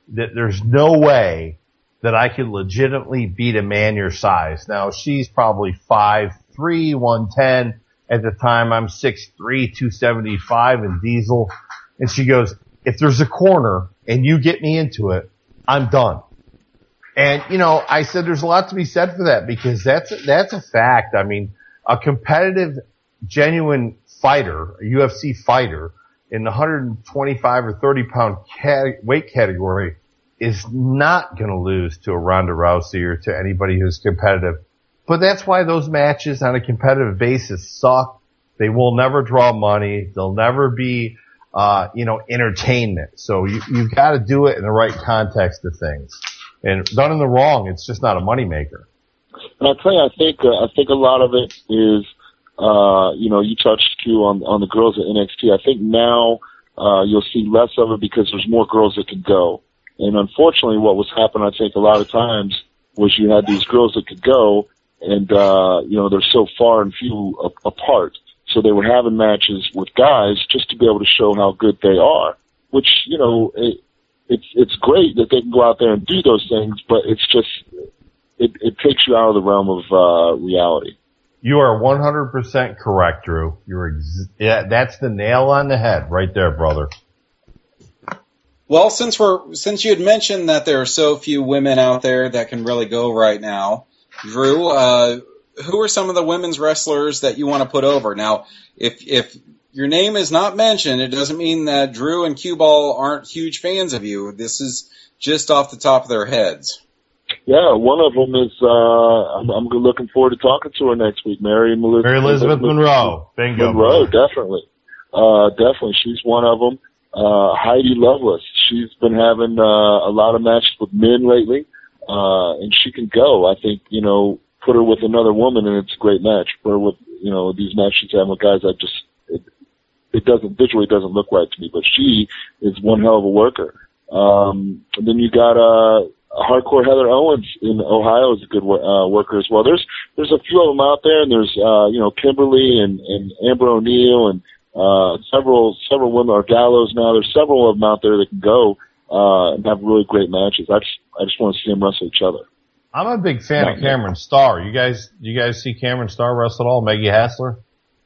that there's no way that I could legitimately beat a man your size. Now she's probably five three, one ten. At the time I'm six three, two seventy five in diesel. And she goes, if there's a corner and you get me into it, I'm done. And you know, I said there's a lot to be said for that because that's that's a fact. I mean, a competitive, genuine fighter, a UFC fighter in the 125 or 30 pound cat- weight category is not going to lose to a Ronda Rousey or to anybody who's competitive. But that's why those matches on a competitive basis suck. They will never draw money. They'll never be, uh, you know, entertainment. So you, you've got to do it in the right context of things. And done in the wrong, it's just not a moneymaker. And I'll tell you, I think, uh, I think a lot of it is, uh, you know, you touched Q on, on the girls at NXT. I think now, uh, you'll see less of it because there's more girls that can go. And unfortunately, what was happening, I think, a lot of times was you had these girls that could go, and uh, you know they're so far and few a- apart. So they were having matches with guys just to be able to show how good they are. Which you know, it, it's it's great that they can go out there and do those things, but it's just it, it takes you out of the realm of uh, reality. You are 100% correct, Dru. You're ex- yeah, that's the nail on the head right there, brother. Well, since we're since you had mentioned that there are so few women out there that can really go right now, Dru, uh, who are some of the women's wrestlers that you want to put over? Now, if if your name is not mentioned, it doesn't mean that Dru and Cueball aren't huge fans of you. This is just off the top of their heads. Yeah, one of them is. Uh, I'm, I'm looking forward to talking to her next week, Mary Elizabeth, Mary Elizabeth Monroe. Bingo. Monroe, definitely, uh, definitely. She's one of them. Uh, Heidi Lovelace. She's been having uh, a lot of matches with men lately, uh, and she can go. I think you know, put her with another woman, and it's a great match. Put her with you know these matches she's having with guys. I just it, it doesn't visually doesn't look right to me, but she is one hell of a worker. Um, and then you got uh hardcore Heather Owens in Ohio is a good uh, worker as well. There's there's a few of them out there, and there's uh, you know Kimberly and and Amber O'Neal and uh, several several women are Gallows now. There's several of them out there that can go uh, and have really great matches. I just I just want to see them wrestle each other. I'm a big fan Not of Cameron me. Starr. You guys you guys see Cameron Starr wrestle at all? Maggie Hassler.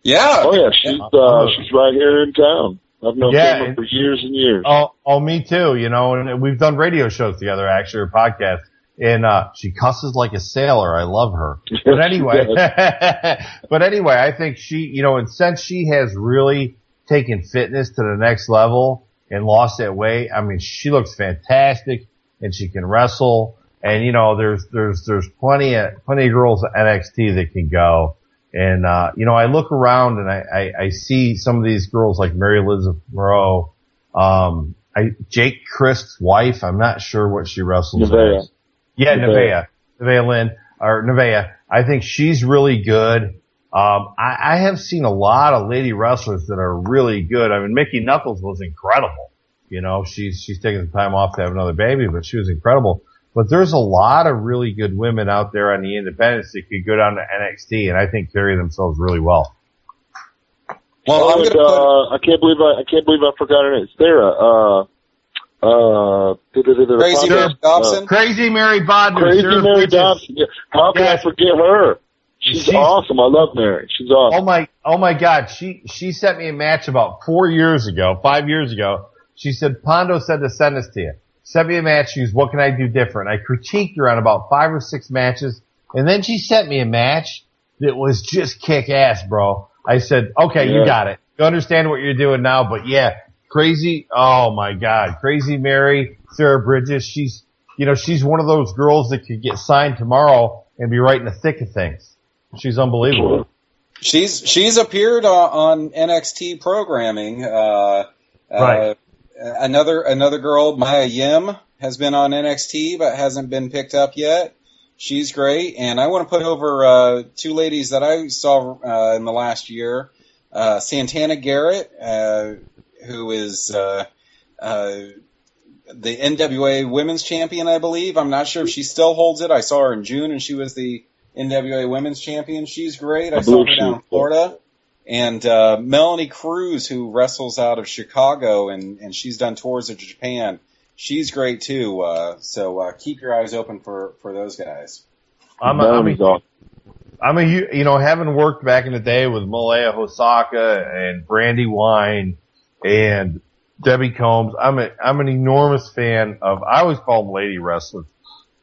Yeah. Oh yeah, she's uh, she's right here in town. I've known yeah, for years and years. Oh, oh, me too. You know, and we've done radio shows together, actually, or podcasts. And uh, she cusses like a sailor. I love her. But anyway, but anyway, I think she, you know, and since she has really taken fitness to the next level and lost that weight, I mean, she looks fantastic, and she can wrestle. And you know, there's there's there's plenty of plenty of girls at NXT that can go. And, uh, you know, I look around and I, I, I see some of these girls like Mary Elizabeth Monroe, um, I, Jake Crist's wife, I'm not sure what she wrestles as. Yeah, Nevaeh. Nevaeh Lynn, or Nevaeh. I think she's really good. Um, I, I have seen a lot of lady wrestlers that are really good. I mean, Mickie Knuckles was incredible. You know, she's, she's taking the time off to have another baby, but she was incredible. But there's a lot of really good women out there on the independents that could go down to NXT and I think carry themselves really well. Well, oh, and, put... uh, I can't believe I, I can't believe I forgot her name. Sarah, uh, uh, Crazy Mary Dobson. Uh, Crazy Mary Bodnar. Crazy Sarah Mary Bridges. Dobson. How can yes. I forget her? She's, She's, awesome. I love Mary. She's awesome. Oh my, oh my God. She, she sent me a match about four years ago, five years ago. She said, Pondo said to send this to you sent me a match. She was, what can I do different? I critiqued her on about five or six matches. And then she sent me a match that was just kick ass, bro. I said, okay, yeah. you got it. You understand what you're doing now, but yeah, crazy. Oh my God. Crazy Mary, Sarah Bridges. She's, you know, she's one of those girls that could get signed tomorrow and be right in the thick of things. She's unbelievable. She's, she's appeared on NXT programming, uh, right. Uh, another another girl, Mia Yim, has been on NXT but hasn't been picked up yet. She's great, and I want to put over uh, two ladies that I saw uh, in the last year. Uh, Santana Garrett, uh, who is uh, uh, the NWA Women's Champion, I believe. I'm not sure if she still holds it. I saw her in June, and she was the NWA Women's Champion. She's great. I, I saw her down in Florida and uh, Melanie Cruz, who wrestles out of Chicago, and and she's done tours of Japan. She's great too. Uh, so uh, keep your eyes open for for those guys. I'm a, I'm a, I'm a you know having worked back in the day with Malia Hosaka and Brandywine and Debbie Combs. I'm a I'm an enormous fan of. I always call them lady wrestlers.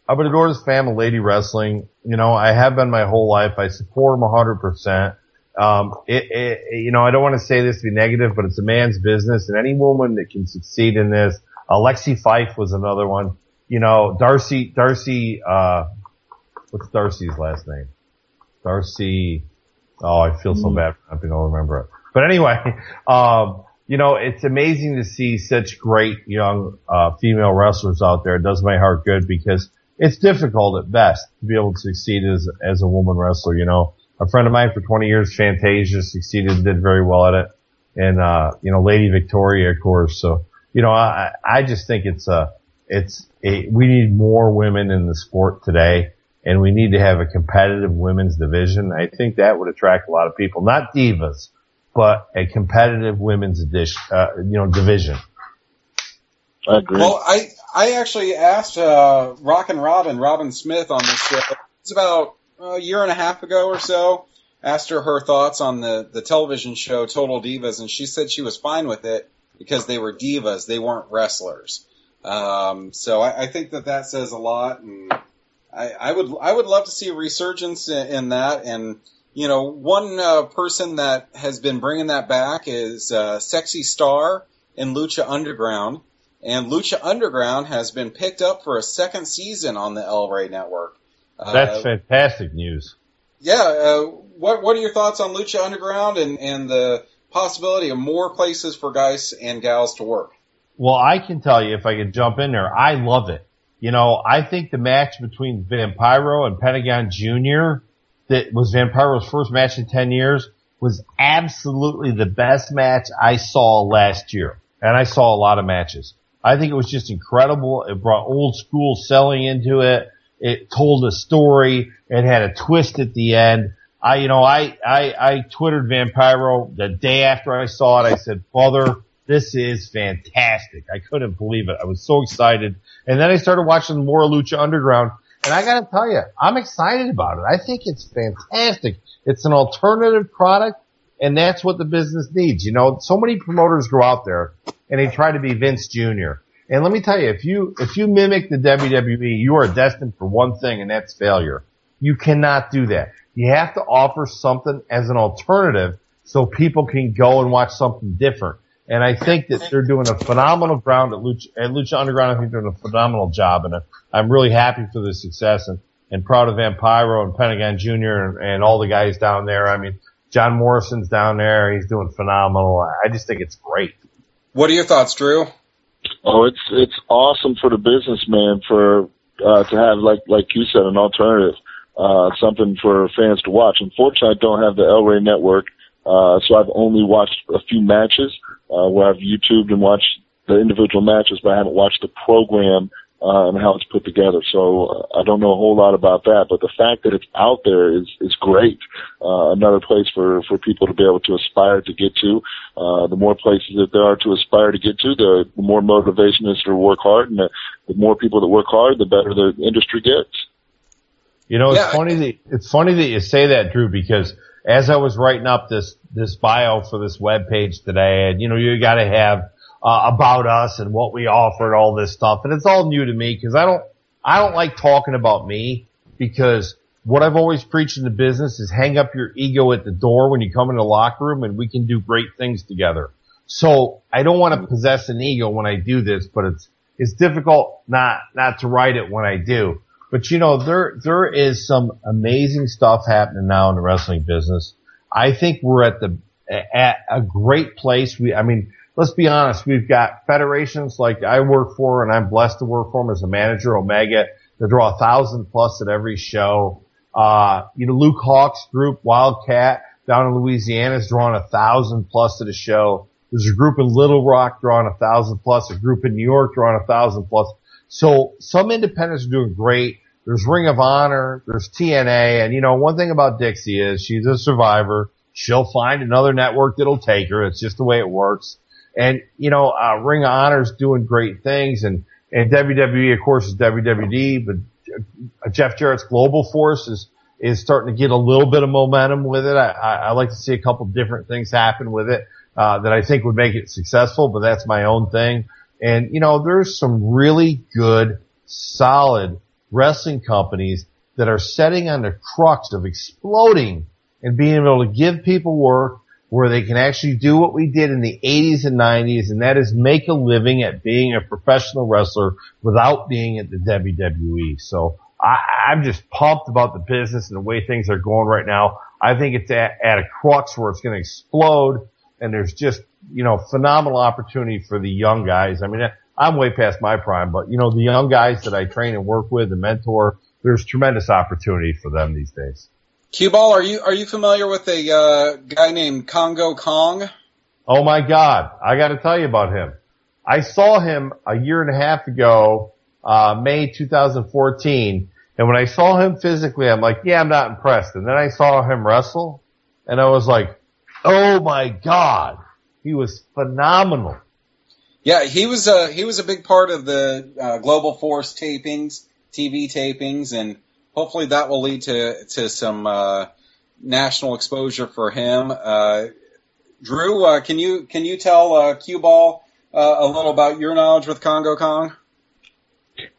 I'm an enormous fan of lady wrestling. You know, I have been my whole life. I support them 100 percent. Um, it, it, you know, I don't want to say this to be negative, but it's a man's business, and any woman that can succeed in this. Alexi Fife was another one. You know, Darcy, Darcy, uh, what's Darcy's last name? Darcy. Oh, I feel so hmm. bad. I don't remember it. But anyway, um, you know, it's amazing to see such great young uh, female wrestlers out there. It does my heart good because it's difficult at best to be able to succeed as as a woman wrestler. You know, a friend of mine for 20 years, Fantasia, succeeded and did very well at it. And, uh, you know, Lady Victoria, of course. So, you know, I, I just think it's a, it's a, we need more women in the sport today and we need to have a competitive women's division. I think that would attract a lot of people, not divas, but a competitive women's edition, uh, you know, division. I agree. Well, I, I actually asked, uh, Rockin' Robin, Robin Smith on this show. It's about a year and a half ago or so, asked her her thoughts on the, the television show Total Divas, and she said she was fine with it because they were divas, they weren't wrestlers. Um, so I, I think that that says a lot, and I, I would I would love to see a resurgence in, in that, and you know, one uh, person that has been bringing that back is uh, Sexy Star in Lucha Underground, and Lucha Underground has been picked up for a second season on the El Rey Network. Uh, That's fantastic news. Yeah. Uh, what What are your thoughts on Lucha Underground and and the possibility of more places for guys and gals to work? Well, I can tell you if I could jump in there, I love it. You know, I think the match between Vampiro and Pentagon Jr. that was Vampiro's first match in 10 years was absolutely the best match I saw last year. And I saw a lot of matches. I think it was just incredible. It brought old school selling into it. It told a story. It had a twist at the end. I, you know, I, I, I twittered Vampiro the day after I saw it. I said, father, this is fantastic. I couldn't believe it. I was so excited. And then I started watching more Lucha Underground and I gotta tell you, I'm excited about it. I think it's fantastic. It's an alternative product and that's what the business needs. You know, so many promoters go out there and they try to be Vince Jr. And let me tell you, if you, if you mimic the WWE, you are destined for one thing and that's failure. You cannot do that. You have to offer something as an alternative so people can go and watch something different. And I think that they're doing a phenomenal ground at Lucha, at Lucha Underground. I think they're doing a phenomenal job and I'm really happy for the success and, and proud of Vampiro and Pentagon Jr. And, and all the guys down there. I mean, John Morrison's down there. He's doing phenomenal. I just think it's great. What are your thoughts, Dru? Oh, it's it's awesome for the businessman for uh, to have like like you said an alternative, uh, something for fans to watch. Unfortunately, I don't have the El Rey network, uh, so I've only watched a few matches uh, where I've YouTubed and watched the individual matches, but I haven't watched the program uh, and how it's put together. So uh, I don't know a whole lot about that, but the fact that it's out there is is great. Uh, another place for for people to be able to aspire to get to. Uh, the more places that there are to aspire to get to, the, the more motivation is to work hard, and the, the more people that work hard, the better the industry gets. You know, it's yeah. funny that it's funny that you say that, Dru, because as I was writing up this this bio for this web page today, and you know, you got to have uh, about us and what we offer and all this stuff. And it's all new to me because I don't, I don't like talking about me because what I've always preached in the business is hang up your ego at the door when you come in the locker room and we can do great things together. So I don't want to possess an ego when I do this, but it's, it's difficult not, not to write it when I do. But you know, there, there is some amazing stuff happening now in the wrestling business. I think we're at the, at a great place. We, I mean, let's be honest, we've got federations like I work for and I'm blessed to work for them as a manager, Omega. They draw a thousand plus at every show. Uh, you know, Luke Hawx's group, Wildcat, down in Louisiana is drawing a thousand plus at a show. There's a group in Little Rock drawing a thousand plus, a group in New York drawing a thousand plus. So some independents are doing great. There's Ring of Honor, there's TNA, and you know, one thing about Dixie is she's a survivor. She'll find another network that'll take her. It's just the way it works. And, you know, uh, Ring of Honor's doing great things and, and WWE, of course, is WWE, but uh, Jeff Jarrett's Global Force is, is starting to get a little bit of momentum with it. I, I, I like to see a couple different things happen with it, uh, that I think would make it successful, but that's my own thing. And, you know, there's some really good, solid wrestling companies that are setting on the crux of exploding and being able to give people work where they can actually do what we did in the 80s and 90s, and that is make a living at being a professional wrestler without being at the WWE. So I, I'm just pumped about the business and the way things are going right now. I think it's at, at a crux where it's going to explode, and there's just you know phenomenal opportunity for the young guys. I mean, I'm way past my prime, but you know the young guys that I train and work with and mentor, there's tremendous opportunity for them these days. Cueball, are you are you familiar with a uh, guy named Kongo Kong? Oh my God, I got to tell you about him. I saw him a year and a half ago, uh, May 2014, and when I saw him physically, I'm like, yeah, I'm not impressed. And then I saw him wrestle, and I was like, oh my God, he was phenomenal. Yeah, he was a he was a big part of the uh, Global Force tapings, TV tapings, and hopefully that will lead to to some uh, national exposure for him. Uh, Dru, uh, can you can you tell uh, Cueball uh, a little about your knowledge with Kongo Kong?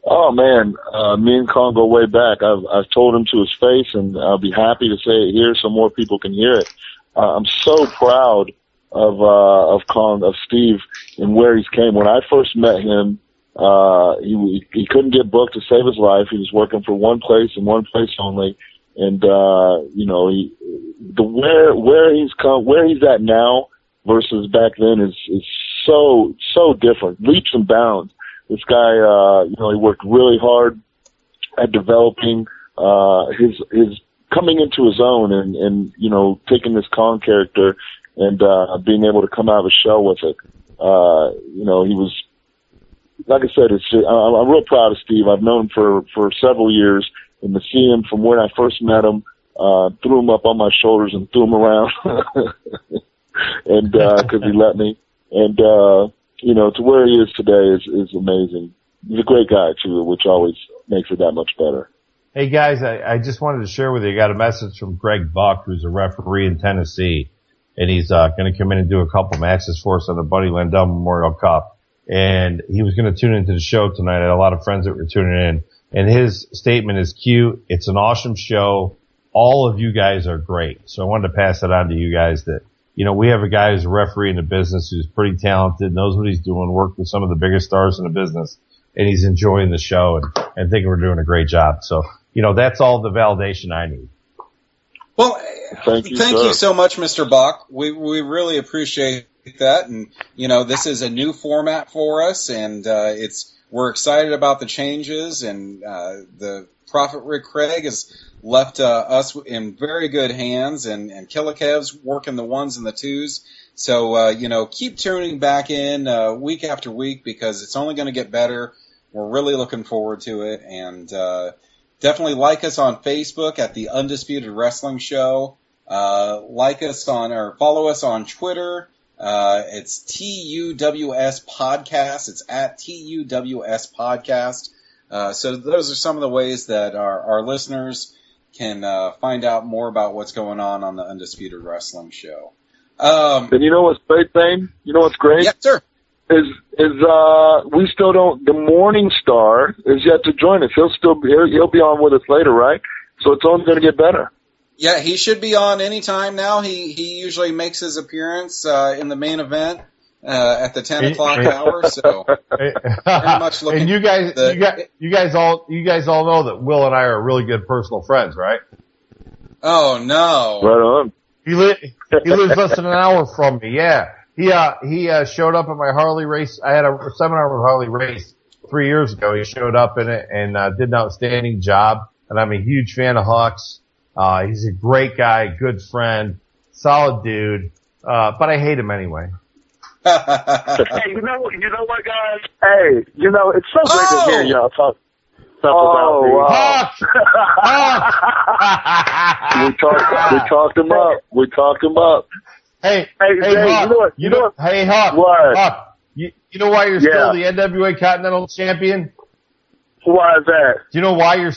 Oh man, uh, me and Kong go way back. I've I've told him to his face, and I'll be happy to say it here so more people can hear it. Uh, I'm so proud of uh, of Kong of Steve and where he's came. When I first met him, uh, he he couldn't get booked to save his life. He was working for one place and one place only, and uh, you know he the where where he's come where he's at now versus back then is is so so different, leaps and bounds. This guy, uh, you know, he worked really hard at developing uh, his his coming into his own and and you know taking this Kong character and uh, being able to come out of a shell with it. Uh, you know, he was like I said, it's I'm, I'm real proud of Steve. I've known him for for several years, and to see him from when I first met him, uh, threw him up on my shoulders and threw him around, and because uh, he let me, and uh, you know, to where he is today is is amazing. He's a great guy too, which always makes it that much better. Hey guys, I, I just wanted to share with you. I got a message from Greg Buck, who's a referee in Tennessee, and he's uh, going to come in and do a couple matches for us on the Buddy Landel Memorial Cup. And he was going to tune into the show tonight. I had a lot of friends that were tuning in, and his statement is cute. It's an awesome show. All of you guys are great. So I wanted to pass it on to you guys that you know, we have a guy who's a referee in the business who's pretty talented, knows what he's doing, worked with some of the biggest stars in the business, and he's enjoying the show and, and thinking we're doing a great job. So, you know, that's all the validation I need. Well, thank you, thank you so much, Mr. Bach. We, we really appreciate that. And, you know, this is a new format for us and, uh, it's, we're excited about the changes and, uh, the Prophet Rick Craig has left uh, us in very good hands, and and Killikev's working the ones and the twos. So uh, you know, keep tuning back in uh, week after week because it's only going to get better. We're really looking forward to it, and uh, definitely like us on Facebook at the Undisputed Wrestling Show. Uh, like us on or follow us on Twitter. Uh, it's TUWS Podcast. It's at TUWS Podcast. Uh, so those are some of the ways that our, our listeners can uh, find out more about what's going on on the Undisputed Wrestling Show. Um, and you know what's great, Zane? You know what's great? Yes, sir. Is is uh we still don't the Morning Star is yet to join us. He'll still be he'll, he'll be on with us later, right? So it's only going to get better. Yeah, he should be on anytime now. He he usually makes his appearance uh, in the main event uh, at the ten o'clock hour. So very much looking. And you guys, the, you guys, you guys all, you guys all know that Will and I are really good personal friends, right? Oh no! Right on. He li- he lives less than an hour from me. Yeah, he uh he uh showed up at my Harley Race. I had a seminar with Harley Race three years ago. He showed up in it and uh, did an outstanding job. And I'm a huge fan of Hawks. Uh, he's a great guy, good friend, solid dude. Uh, but I hate him anyway hey, you know, you know what, guys? Hey, you know, it's so great oh! to hear y'all talk stuff oh, about me. Wow. we talked, we talked him up. We talked him up. Hey, hey, hey, hey Hawk, you know what? You, you know, know what? Hey, Hawk. What? Hawk, you, you know why you're yeah. still the NWA Continental Champion? Why is that? Do you know why you're?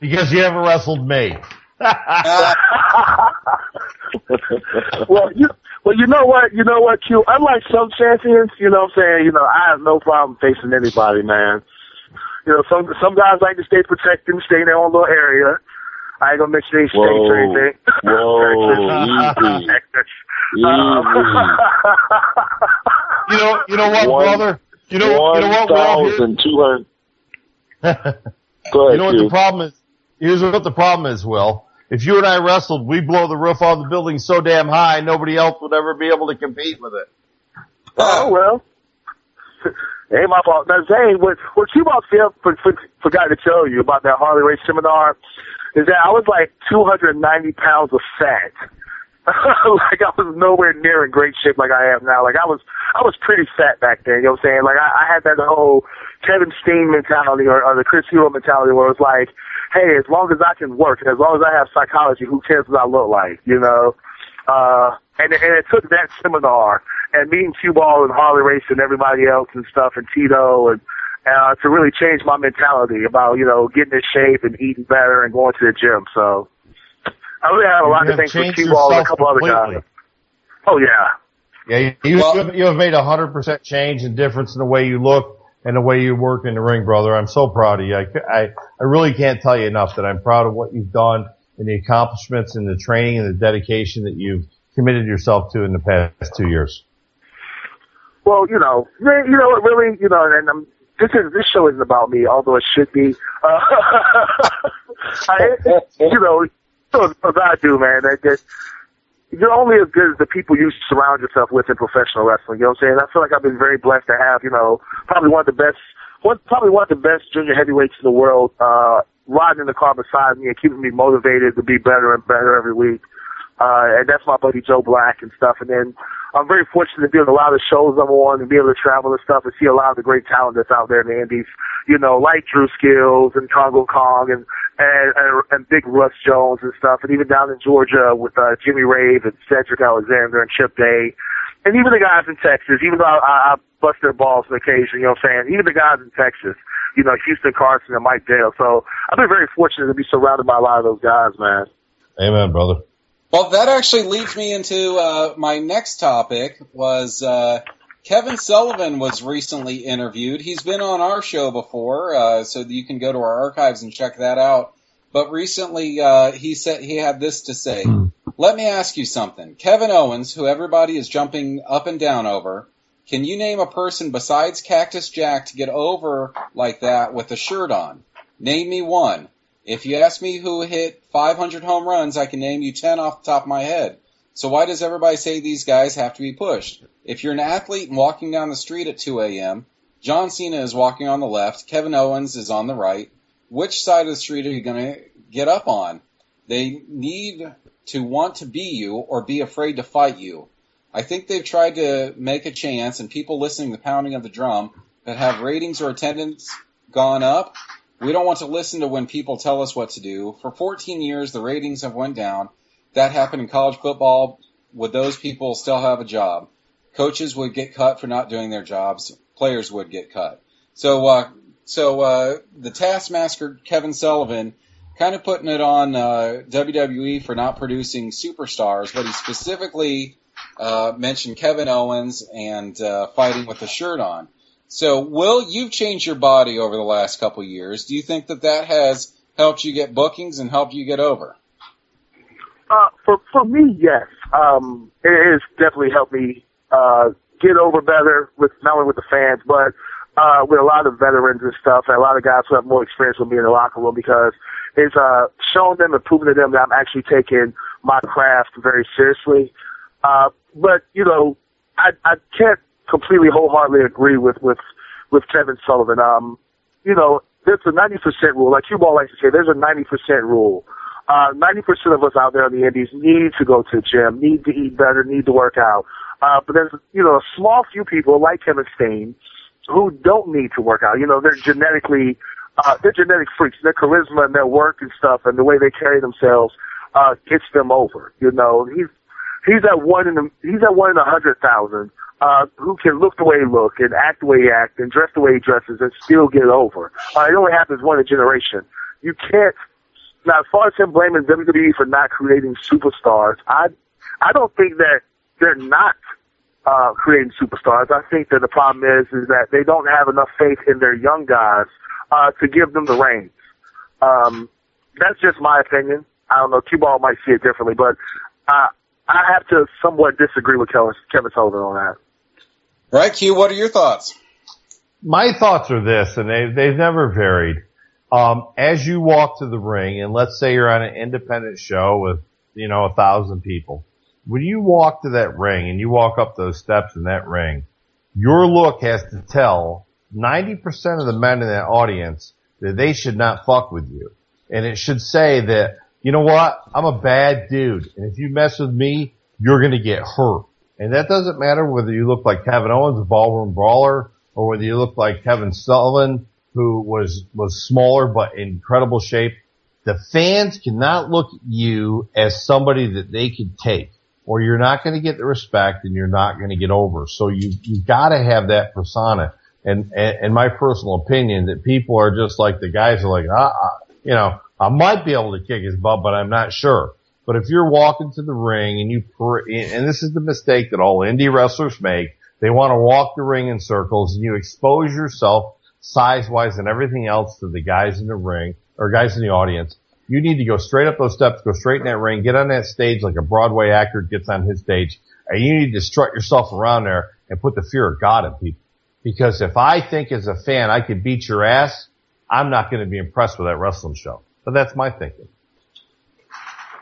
Because you never wrestled me. well, you well, you know what? You know what, Q? Unlike some champions, you know what I'm saying? You know, I have no problem facing anybody, man. You know, some some guys like to stay protected and stay in their own little area. I ain't gonna mention any states or anything. Whoa, easy. Um, you know, you know what, one, brother? You know, you know what, thousand two hundred. Go ahead, you know what the problem is? Here's what the problem is, Will if you and I wrestled, we blow the roof off the building so damn high, nobody else would ever be able to compete with it. Oh well, ain't my fault. Now, Zane, what what you about to for, for, forgot to tell you about that Harley Race seminar is that I was like 290 pounds of fat. like I was nowhere near in great shape like I am now. Like I was, I was pretty fat back then. You know what I'm saying? Like I, I had that whole Kevin Steen mentality or, or the Chris Hero mentality where it was like, hey, as long as I can work and as long as I have psychology, who cares what I look like, you know? Uh, and, and it took that seminar and meeting Cueball and Harley Race and everybody else and stuff and Tito and, uh, to really change my mentality about, you know, getting in shape and eating better and going to the gym. So I really have a lot to thank for Cueball and a couple completely. other guys. Oh yeah. Yeah, you, you, well, you have made a hundred percent change and difference in the way you look and the way you work in the ring, brother. I'm so proud of you. I, I, I really can't tell you enough that I'm proud of what you've done and the accomplishments and the training and the dedication that you've committed yourself to in the past two years. Well, you know, you know what, really, you know, and I'm, this is this show isn't about me, although it should be. Uh, I, you know, so what I do, man. I just, you're only as good as the people you surround yourself with in professional wrestling. You know what I'm saying? I feel like I've been very blessed to have, you know, probably one of the best, one, probably one of the best junior heavyweights in the world, uh, riding in the car beside me and keeping me motivated to be better and better every week. Uh, and that's my buddy Joe Black and stuff. And then I'm very fortunate to be on a lot of shows I'm on and be able to travel and stuff and see a lot of the great talent that's out there in the Indies. You know, like Dru Skillz and Kongo Kong and and, and and Big Russ Jones and stuff, and even down in Georgia with uh, Jimmy Rave and Cedric Alexander and Chip Day, and even the guys in Texas. Even though I, I bust their balls on occasion, you know what I'm saying? Even the guys in Texas, you know, Houston Carson and Mike Dale. So I've been very fortunate to be surrounded by a lot of those guys, man. Amen, brother. Well, that actually leads me into uh, my next topic. Was uh, Kevin Sullivan was recently interviewed? He's been on our show before, uh, so you can go to our archives and check that out. But recently, uh, he said he had this to say. Mm. Let me ask you something. Kevin Owens, who everybody is jumping up and down over, can you name a person besides Cactus Jack to get over like that with a shirt on? Name me one. If you ask me who hit 500 home runs, I can name you 10 off the top of my head. So why does everybody say these guys have to be pushed? If you're an athlete and walking down the street at 2 a.m., John Cena is walking on the left, Kevin Owens is on the right. Which side of the street are you going to get up on? They need to want to be you or be afraid to fight you. I think they've tried to make a chance and people listening to the pounding of the drum that have ratings or attendance gone up we don't want to listen to when people tell us what to do. For 14 years, the ratings have went down. That happened in college football. Would those people still have a job? Coaches would get cut for not doing their jobs. Players would get cut. So, uh, so uh, the taskmaster Kevin Sullivan kind of putting it on uh, WWE for not producing superstars, but he specifically uh, mentioned Kevin Owens and uh, fighting with a shirt on. So, Will, you've changed your body over the last couple years. Do you think that that has helped you get bookings and helped you get over? Uh, for for me, yes. Um, it has definitely helped me uh, get over better with not only with the fans, but uh, with a lot of veterans and stuff, and a lot of guys who have more experience with me in the locker room because it's uh, shown them and proven to them that I'm actually taking my craft very seriously. Uh, but you know, I I can't completely wholeheartedly agree with with with Kevin Sullivan. Um, you know, there's a 90% rule. Like you all likes to say, there's a 90% rule. Uh, 90% of us out there in the Indies need to go to the gym, need to eat better, need to work out. Uh, but there's, you know, a small few people like Kevin Steen who don't need to work out. You know, they're genetically, uh, they're genetic freaks. Their charisma and their work and stuff and the way they carry themselves, uh, gets them over. You know, he's, he's at one in the, he's at one in a hundred thousand uh, who can look the way he looks and act the way he acts and dress the way he dresses and still get over. Uh, it only happens one a generation. You can't. Now, as far as him blaming WWE for not creating superstars, I I don't think that they're not uh, creating superstars. I think that the problem is is that they don't have enough faith in their young guys uh, to give them the reins. Um, that's just my opinion. I don't know. Q-Ball might see it differently, but uh, I have to somewhat disagree with Kevin, Kevin Sullivan on that. Right, Q, what are your thoughts? My thoughts are this, and they've, they've never varied. Um, as you walk to the ring, and let's say you're on an independent show with, you know, a thousand people, when you walk to that ring and you walk up those steps in that ring, your look has to tell 90% of the men in that audience that they should not fuck with you. And it should say that, you know what? I'm a bad dude. And if you mess with me, you're going to get hurt. And that doesn't matter whether you look like Kevin Owens, a ballroom brawler, or whether you look like Kevin Sullivan, who was, was smaller but in incredible shape. The fans cannot look at you as somebody that they could take or you're not going to get the respect and you're not going to get over. So you, you gotta have that persona. And, and, and my personal opinion that people are just like the guys are like, ah, you know, I might be able to kick his butt, but I'm not sure. But if you're walking to the ring and you, and this is the mistake that all indie wrestlers make, They want to walk the ring in circles and you expose yourself size wise and everything else to the guys in the ring or guys in the audience. You need to go straight up those steps, go straight in that ring, get on that stage like a Broadway actor gets on his stage, and you need to strut yourself around there and put the fear of God in people. Because if I think as a fan I could beat your ass, I'm not going to be impressed with that wrestling show. But that's my thinking.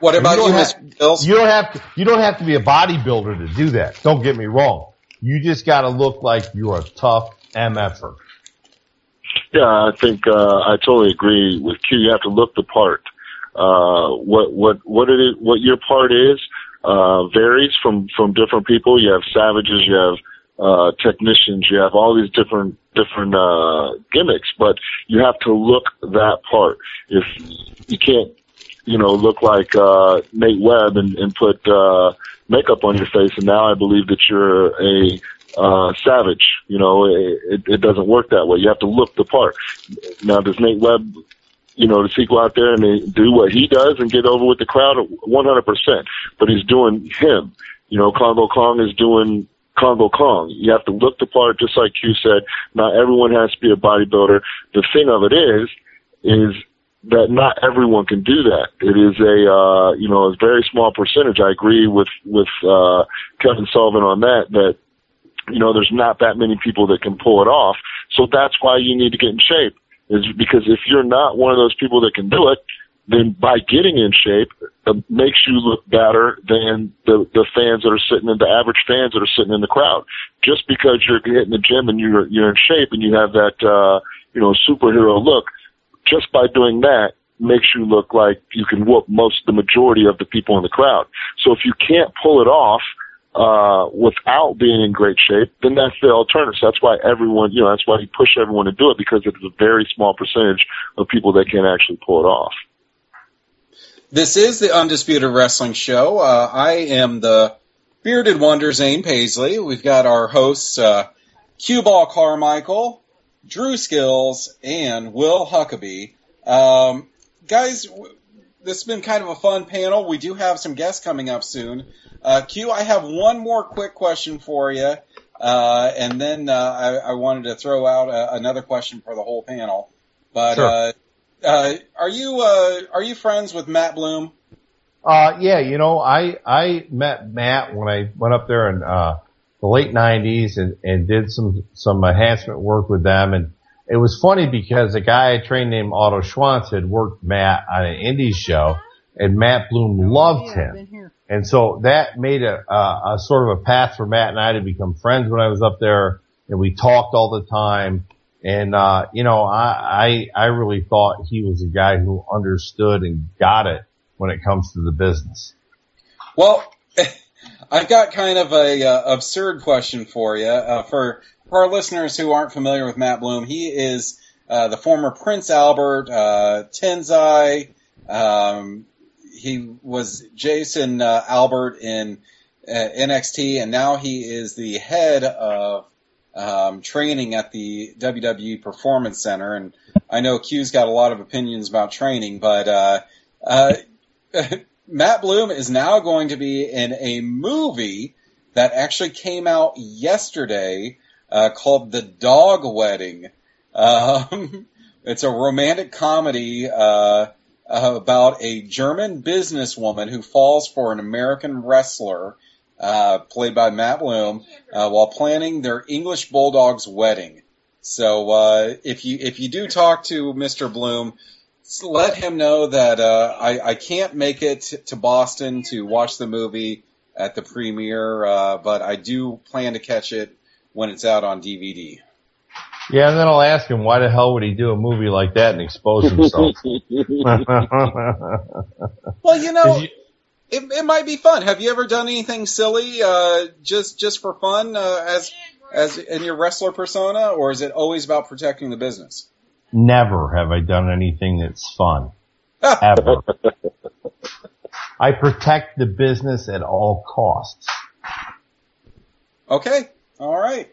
What about you, you Mr. Bills? You don't have to, you don't have to be a bodybuilder to do that. Don't get me wrong. You just got to look like you're a tough MFer. Yeah, I think uh, I totally agree with Q. You have to look the part. Uh, what what what it is, what your part is uh, varies from from different people. You have savages, you have uh, technicians, you have all these different different uh, gimmicks, but you have to look that part. If you can't, you know, look like uh, Nate Webb and, and put uh, makeup on your face, and now I believe that you're a uh, savage. You know, it, it doesn't work that way. You have to look the part. Now, does Nate Webb, you know, does he go out there and do what he does and get over with the crowd? 100%. But he's doing him. You know, Kongo Kong is doing Kongo Kong. You have to look the part, just like you said. Not everyone has to be a bodybuilder. The thing of it is, is that not everyone can do that. It is a uh, you know a very small percentage. I agree with with uh, Kevin Sullivan on that. That you know, there's not that many people that can pull it off. So that's why you need to get in shape is because if you're not one of those people that can do it, then by getting in shape it makes you look better than the the fans that are sitting in the average fans that are sitting in the crowd. Just because you're hitting the gym and you're you're in shape and you have that uh you know superhero look, just by doing that makes you look like you can whoop most the majority of the people in the crowd. So if you can't pull it off, uh, without being in great shape, then that's the alternative. So that's why everyone, you know, that's why he pushed everyone to do it because it's a very small percentage of people that can actually pull it off. This is the Undisputed Wrestling Show. Uh, I am the bearded wonder Zane Pasley. We've got our hosts, uh, Cueball Carmichael, Dru Skillz, and Will Huckaby. Um, guys, this has been kind of a fun panel. We do have some guests coming up soon. Uh, Q, I have one more quick question for you, uh, and then uh, I, I, wanted to throw out a, another question for the whole panel. But sure. Uh, uh, are you uh, are you friends with Matt Bloom? Uh, yeah, you know, I I met Matt when I went up there in the late '90s and, and did some some enhancement work with them, and it was funny because a guy I trained named Otto Schwanz had worked Matt on an Indies show, and Matt Bloom oh, loved him. And so that made a, a, a sort of a path for Matt and I to become friends when I was up there and we talked all the time. And, uh, you know, I, I, I really thought he was a guy who understood and got it when it comes to the business. Well, I've got kind of a uh, absurd question for you. Uh, for, for our listeners who aren't familiar with Matt Bloom, he is uh, the former Prince Albert, uh, Tensai, um, he was Jason uh, Albert in uh, NXT, and now he is the head of um, training at the WWE Performance Center. And I know Q's got a lot of opinions about training, but Matt Bloom is now going to be in a movie that actually came out yesterday uh, called The Dog Wedding. Um, it's a romantic comedy. Uh, about a German businesswoman who falls for an American wrestler, uh, played by Matt Bloom, uh, while planning their English Bulldog's wedding. So uh, if you if you do talk to Mr. Bloom, let him know that uh, I, I can't make it to Boston to watch the movie at the premiere, uh, but I do plan to catch it when it's out on DVD. Yeah, and then I'll ask him why the hell would he do a movie like that and expose himself? well, you know, you, it, it might be fun. Have you ever done anything silly, uh, just just for fun, uh, as as in your wrestler persona, or is it always about protecting the business? Never have I done anything that's fun. Ever. I protect the business at all costs. Okay. All right.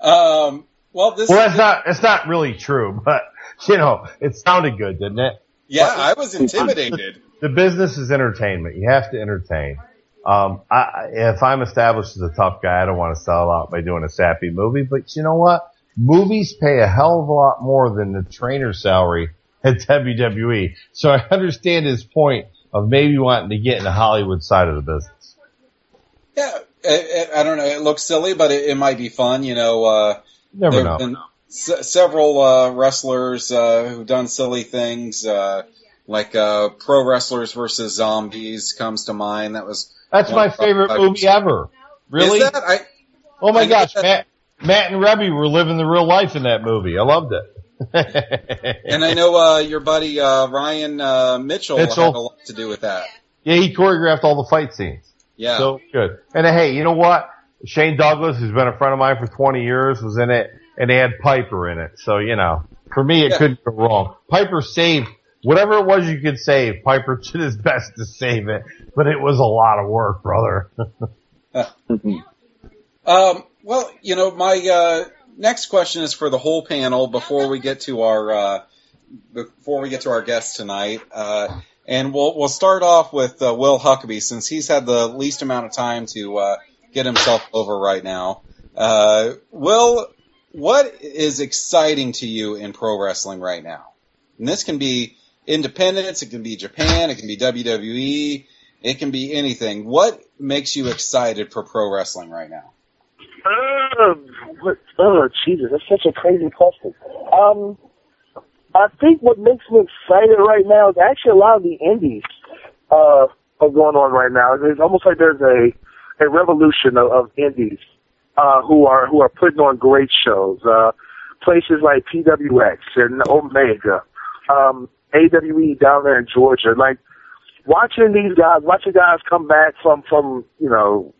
Um, well, this well, it's not it's not really true, but you know, it sounded good, didn't it? Yeah, but, I was intimidated. The business is entertainment. You have to entertain. Um, I, if I'm established as a tough guy, I don't want to sell out by doing a sappy movie. But you know what? Movies pay a hell of a lot more than the trainer salary at WWE. So I understand his point of maybe wanting to get in the Hollywood side of the business. Yeah, it, it, I don't know. It looks silly, but it, it might be fun. You know, uh, Never know. been s- several uh, wrestlers uh, who've done silly things, uh, like uh, Pro Wrestlers versus Zombies comes to mind. That was That's my favorite movie ever. Really? Is that? I, oh my I gosh, Matt, Matt and Reby were living the real life in that movie. I loved it. and I know uh, your buddy uh, Ryan uh, Mitchell, Mitchell. had a lot to do with that. yeah, he choreographed all the fight scenes. Yeah. So good. And uh, hey, you know what? Shane Douglas, who's been a friend of mine for 20 years, was in it, and they had Piper in it. So, you know, for me, it Yeah. couldn't go wrong. Piper saved whatever it was you could save. Piper did his best to save it, but it was a lot of work, brother. Um, well, you know, my uh, next question is for the whole panel before we get to our uh, before we get to our guest tonight, uh, and we'll we'll start off with uh, Will Huckaby since he's had the least amount of time to uh, get himself over right now. Uh, Will, what is exciting to you in pro wrestling right now? And this can be independence, it can be Japan, it can be WWE, it can be anything. What makes you excited for pro wrestling right now? Uh, what, oh, Jesus, that's such a crazy question. Um, I think what makes me excited right now is actually a lot of the indies uh, are going on right now. It's almost like there's a a revolution of, of indies uh, who are who are putting on great shows. Uh, places like PWX and Omega, um, AWE down there in Georgia. Like watching these guys, watching guys come back from from you know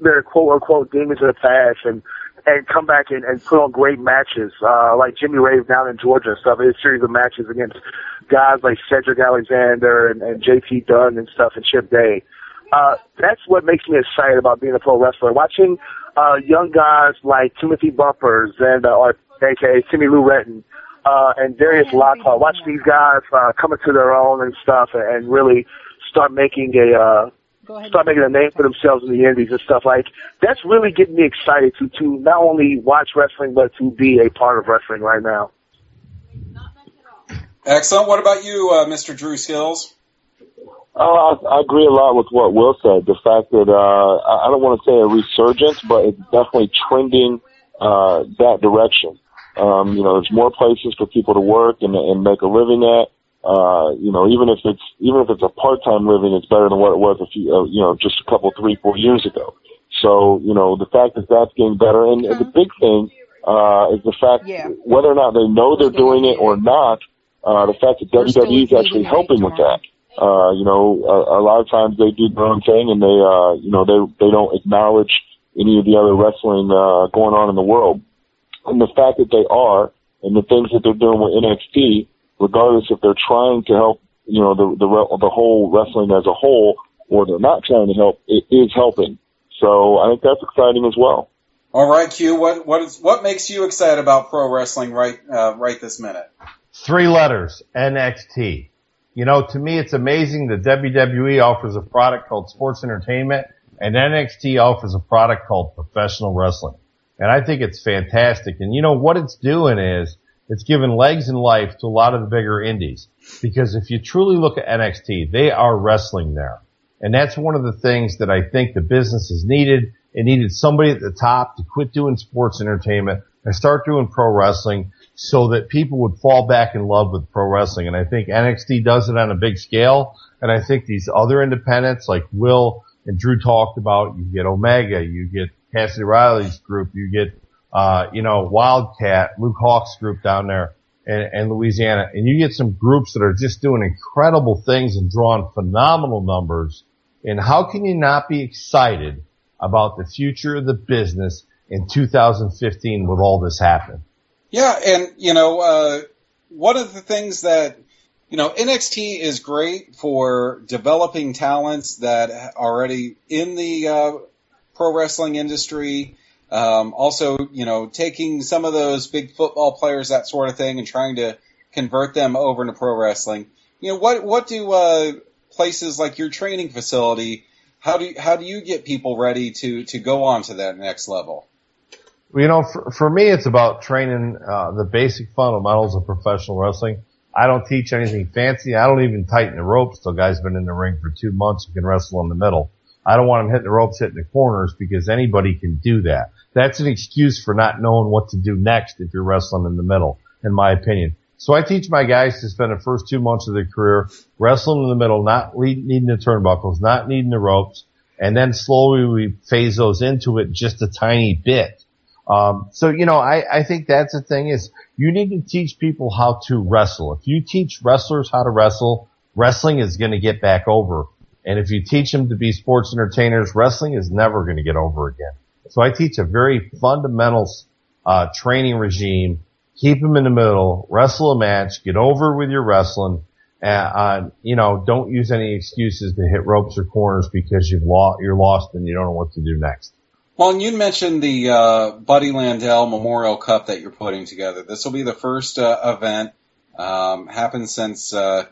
their quote unquote demons of the past and and come back and, and put on great matches, uh, like Jimmy Rave down in Georgia and stuff. A series of matches against guys like Cedric Alexander and, and JT Dunn and stuff and Chip Day. Uh, that's what makes me excited about being a pro wrestler. Watching, uh, young guys like Timothy Bumpers and, uh, or aka Timmy Lou Retton, uh, and Darius Lockhart. Watch these guys, uh, come into their own and stuff and, and really start making a, uh, start making a name for themselves in the indies and stuff like that's really getting me excited to to not only watch wrestling but to be a part of wrestling right now. Excellent. What about you, uh, Mr. Dru Skillz? Uh, I, I agree a lot with what Will said. The fact that uh, I I don't want to say a resurgence, but it's definitely trending uh, that direction. Um, you know, there's more places for people to work and, and make a living at. Uh, you know, even if it's even if it's a part-time living, it's better than what it was a few, uh, you know, just a couple, three, four years ago. So, you know, the fact that that's getting better, and, and the big thing uh, is the fact Yeah. whether or not they know they're doing it or not. Uh, the fact that WWE is actually helping with that. Uh, you know, a, a lot of times they do their own thing and they, uh, you know, they, they don't acknowledge any of the other wrestling, uh, going on in the world. And the fact that they are and the things that they're doing with NXT, regardless if they're trying to help, you know, the, the, the whole wrestling as a whole or they're not trying to help, it is helping. So I think that's exciting as well. All right, Q. What what is what makes you excited about pro wrestling right uh, right this minute? Three letters, NXT. You know, to me, it's amazing that WWE offers a product called sports entertainment and NXT offers a product called professional wrestling. And I think it's fantastic. And you know, what it's doing is it's given legs and life to a lot of the bigger indies. Because if you truly look at NXT, they are wrestling there. And that's one of the things that I think the business has needed. It needed somebody at the top to quit doing sports entertainment and start doing pro wrestling so that people would fall back in love with pro wrestling. And I think NXT does it on a big scale. And I think these other independents like Will and Dru talked about, you get Omega, you get Cassidy Riley's group, you get, uh, you know, Wildcat, Luke Hawx's group down there in, in Louisiana. And you get some groups that are just doing incredible things and drawing phenomenal numbers. And how can you not be excited about the future of the business in 2015 with all this happening? Yeah, and you know, uh, one of the things that you know NXT is great for developing talents that are already in the uh, pro wrestling industry. Um, also, you know, taking some of those big football players, that sort of thing, and trying to convert them over into pro wrestling. You know, what what do uh, places like your training facility how do you, how do you get people ready to to go on to that next level? you know, for, for me, it's about training uh, the basic fundamentals of professional wrestling. I don't teach anything fancy. I don't even tighten the ropes till guys been in the ring for two months and can wrestle in the middle. I don't want them hitting the ropes, hitting the corners because anybody can do that. That's an excuse for not knowing what to do next if you're wrestling in the middle, in my opinion. So I teach my guys to spend the first two months of their career wrestling in the middle, not needing the turnbuckles, not needing the ropes, and then slowly we phase those into it just a tiny bit. Um, so you know, I, I think that's the thing is you need to teach people how to wrestle. If you teach wrestlers how to wrestle, wrestling is going to get back over. And if you teach them to be sports entertainers, wrestling is never going to get over again. So I teach a very fundamental uh, training regime. Keep them in the middle, wrestle a match, get over with your wrestling. and uh, you know, don't use any excuses to hit ropes or corners because you've lost, you're lost and you don't know what to do next. Well, and you mentioned the uh, Buddy Landel Memorial Cup that you're putting together. This will be the first uh, event. Um, happened since uh,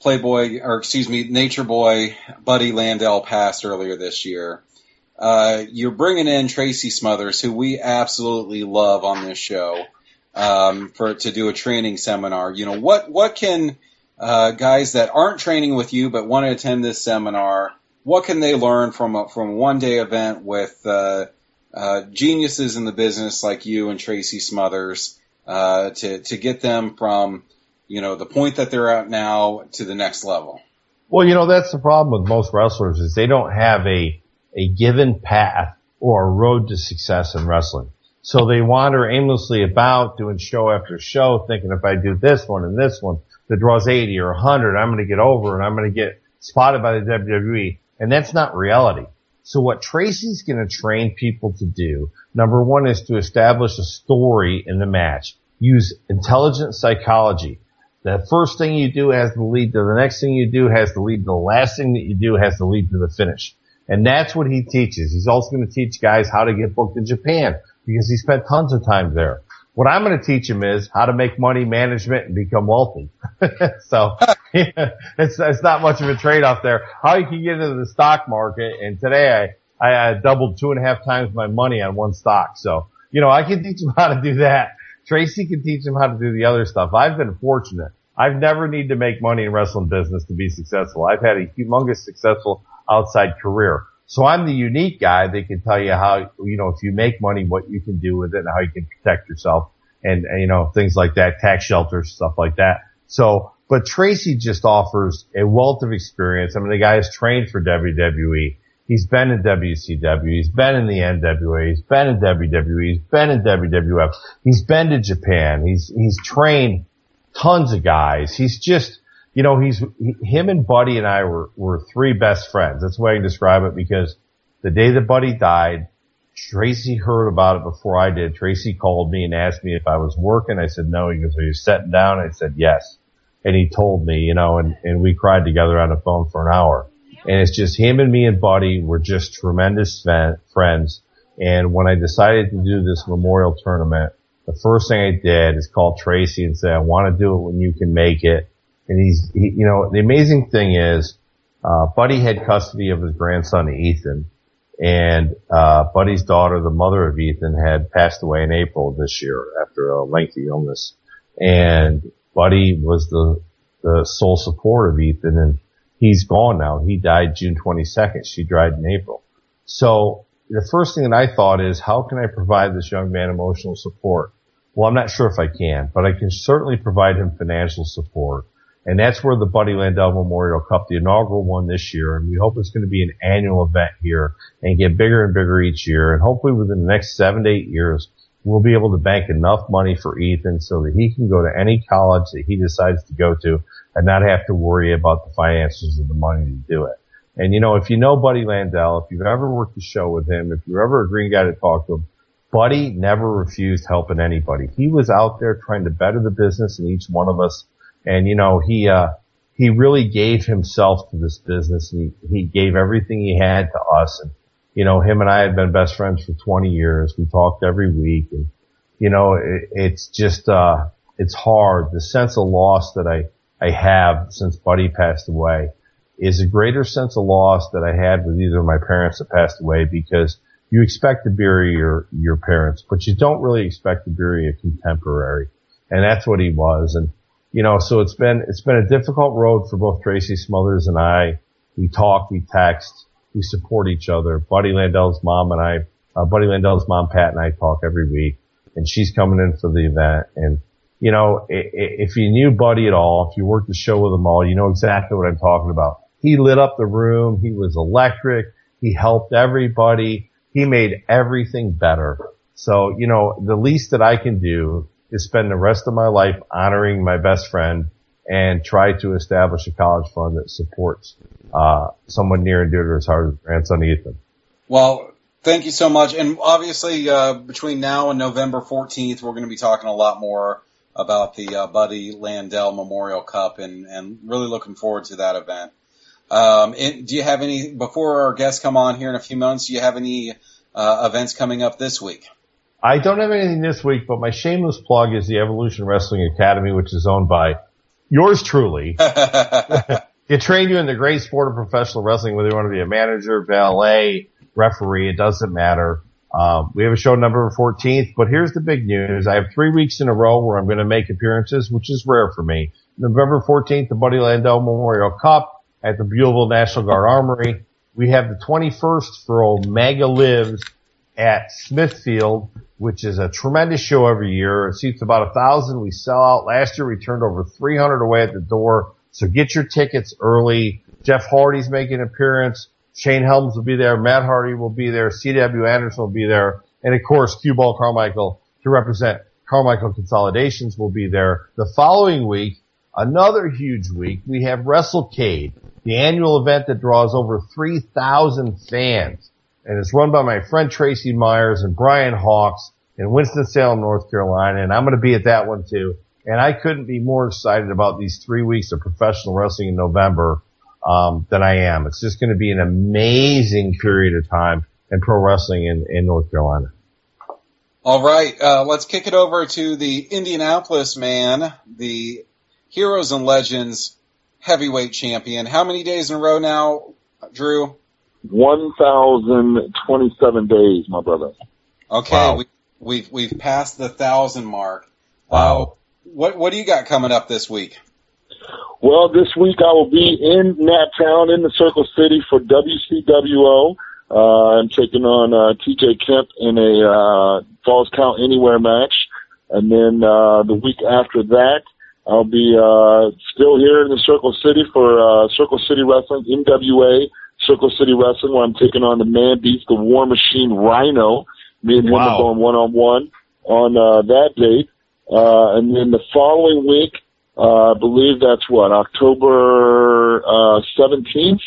Playboy, or excuse me, Nature Boy Buddy Landel passed earlier this year. Uh, you're bringing in Tracy Smothers, who we absolutely love on this show, um, for to do a training seminar. You know, what what can uh, guys that aren't training with you but want to attend this seminar? What can they learn from a, from one day event with uh, uh, geniuses in the business like you and Tracy Smothers uh, to to get them from you know the point that they're at now to the next level? Well, you know that's the problem with most wrestlers is they don't have a a given path or a road to success in wrestling. So they wander aimlessly about doing show after show thinking if I do this one and this one that draws 80 or 100, I'm going to get over and I'm going to get spotted by the WWE. And that's not reality. So what Tracy's going to train people to do, number one is to establish a story in the match. Use intelligent psychology. The first thing you do has to lead to the next thing you do has to lead to the last thing that you do has to lead to the finish. And that's what he teaches. He's also going to teach guys how to get booked in Japan because he spent tons of time there. What I'm going to teach him is how to make money management and become wealthy. so yeah, it's, it's not much of a trade off there. How you can get into the stock market. And today I, I, I doubled two and a half times my money on one stock. So, you know, I can teach him how to do that. Tracy can teach him how to do the other stuff. I've been fortunate. I've never need to make money in wrestling business to be successful. I've had a humongous successful outside career. So I'm the unique guy that can tell you how, you know, if you make money, what you can do with it and how you can protect yourself and, you know, things like that, tax shelters, stuff like that. So, but Tracy just offers a wealth of experience. I mean, the guy is trained for WWE. He's been in WCW. He's been in the NWA. He's been in WWE. He's been in WWF. He's been to Japan. He's, he's trained tons of guys. He's just, you know, he's, he, him and Buddy and I were, were three best friends. That's the way I can describe it because the day that Buddy died, Tracy heard about it before I did. Tracy called me and asked me if I was working. I said no. He goes, are you sitting down? I said yes. And he told me, you know, and, and we cried together on the phone for an hour. And it's just him and me and Buddy were just tremendous friends. And when I decided to do this memorial tournament, the first thing I did is call Tracy and say, I want to do it when you can make it. And he's, he, you know, the amazing thing is, uh, Buddy had custody of his grandson Ethan, and uh, Buddy's daughter, the mother of Ethan, had passed away in April this year after a lengthy illness, and Buddy was the the sole support of Ethan, and he's gone now. He died June 22nd. She died in April. So the first thing that I thought is, how can I provide this young man emotional support? Well, I'm not sure if I can, but I can certainly provide him financial support. And that's where the Buddy Landel Memorial Cup, the inaugural one this year, and we hope it's going to be an annual event here and get bigger and bigger each year. And hopefully within the next seven to eight years, we'll be able to bank enough money for Ethan so that he can go to any college that he decides to go to and not have to worry about the finances of the money to do it. And you know, if you know Buddy Landel, if you've ever worked a show with him, if you're ever a green guy to talk to him, Buddy never refused helping anybody. He was out there trying to better the business in each one of us and you know, he, uh, he really gave himself to this business and he, he gave everything he had to us. And, you know, him and I had been best friends for 20 years. We talked every week and, you know, it, it's just, uh, it's hard. The sense of loss that I, I have since Buddy passed away is a greater sense of loss that I had with either of my parents that passed away because you expect to bury your, your parents, but you don't really expect to bury a contemporary. And that's what he was. And, you know, so it's been, it's been a difficult road for both Tracy Smothers and I. We talk, we text, we support each other. Buddy Landel's mom and I, uh, Buddy Landel's mom, Pat and I talk every week and she's coming in for the event. And, you know, if you knew Buddy at all, if you worked the show with him all, you know exactly what I'm talking about. He lit up the room. He was electric. He helped everybody. He made everything better. So, you know, the least that I can do is spend the rest of my life honoring my best friend and try to establish a college fund that supports uh, someone near and dear to his heart, grandson Ethan. Well, thank you so much. And obviously, uh, between now and November 14th, we're going to be talking a lot more about the uh, Buddy Landel Memorial Cup and, and really looking forward to that event. Um, and do you have any, before our guests come on here in a few months, do you have any uh, events coming up this week? I don't have anything this week, but my shameless plug is the Evolution Wrestling Academy, which is owned by yours truly. it trained you in the great sport of professional wrestling, whether you want to be a manager, valet, referee, it doesn't matter. Um, we have a show November 14th, but here's the big news. I have three weeks in a row where I'm going to make appearances, which is rare for me. November 14th, the Buddy Landel Memorial Cup at the Buellville National Guard Armory. We have the 21st for Omega Lives at Smithfield, which is a tremendous show every year. It seats about a thousand. We sell out. Last year we turned over 300 away at the door. So get your tickets early. Jeff Hardy's making an appearance. Shane Helms will be there. Matt Hardy will be there. C.W. Anderson will be there. And of course, Cueball Carmichael to represent Carmichael Consolidations will be there. The following week, another huge week, we have WrestleCade, the annual event that draws over 3,000 fans. And it's run by my friend Tracy Myers and Brian Hawks in Winston-Salem, North Carolina. And I'm going to be at that one too. And I couldn't be more excited about these three weeks of professional wrestling in November um, than I am. It's just going to be an amazing period of time in pro wrestling in, in North Carolina. All right, uh, let's kick it over to the Indianapolis man, the Heroes and Legends heavyweight champion. How many days in a row now, Dru? 1,027 days, my brother. Okay, wow. we, we've we've passed the thousand mark. Wow. Uh, what what do you got coming up this week? Well, this week I will be in Town in the Circle City for WCWO. Uh, I'm taking on uh, TJ Kemp in a uh, Falls Count Anywhere match. And then uh, the week after that, I'll be uh, still here in the Circle City for uh, Circle City Wrestling, NWA Circle City Wrestling, where I'm taking on the Man Beast, the War Machine Rhino. Me and him are going one on one on uh, that date. Uh, and then the following week, uh, I believe that's what October uh, seventeenth.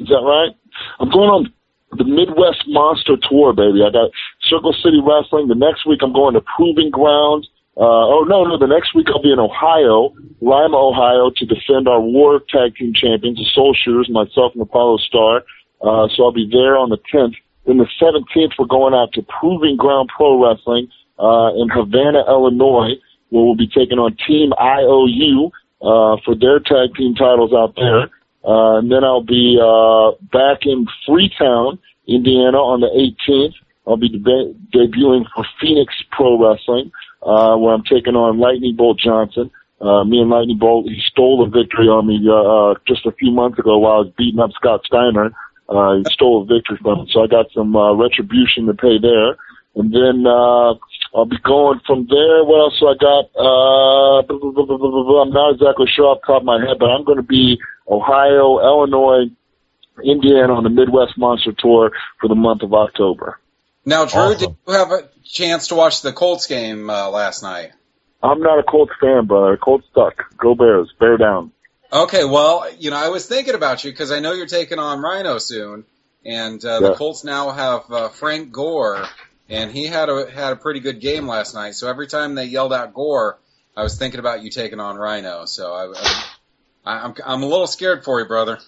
Is that right? I'm going on the Midwest Monster Tour, baby. I got Circle City Wrestling. The next week I'm going to Proving Ground. Uh, oh no, no, the next week I'll be in Ohio, Lima, Ohio, to defend our War Tag Team Champions, the Soul Shooters, myself and Apollo Star. Uh, so I'll be there on the 10th. Then the 17th we're going out to Proving Ground Pro Wrestling, uh, in Havana, Illinois where we'll be taking on Team IOU uh, for their tag team titles out there. Uh, and then I'll be uh, back in Freetown, Indiana on the 18th. I'll be deb- debuting for Phoenix Pro Wrestling, uh, where I'm taking on Lightning Bolt Johnson. Uh, me and Lightning Bolt, he stole a victory on me uh, uh, just a few months ago while I was beating up Scott Steiner. Uh, he stole a victory from me, so I got some uh, retribution to pay there. And then uh, I'll be going from there. What else I got? Uh, I'm not exactly sure off the top of my head, but I'm going to be Ohio, Illinois, Indiana on the Midwest Monster Tour for the month of October. Now, Dru, awesome. did you have a chance to watch the Colts game uh, last night? I'm not a Colts fan, brother. Colts suck. Go Bears. Bear down. Okay, well, you know, I was thinking about you because I know you're taking on Rhino soon, and uh, yeah. the Colts now have uh, Frank Gore and he had a had a pretty good game last night. So every time they yelled out Gore, I was thinking about you taking on Rhino. So I, I I'm I'm a little scared for you, brother.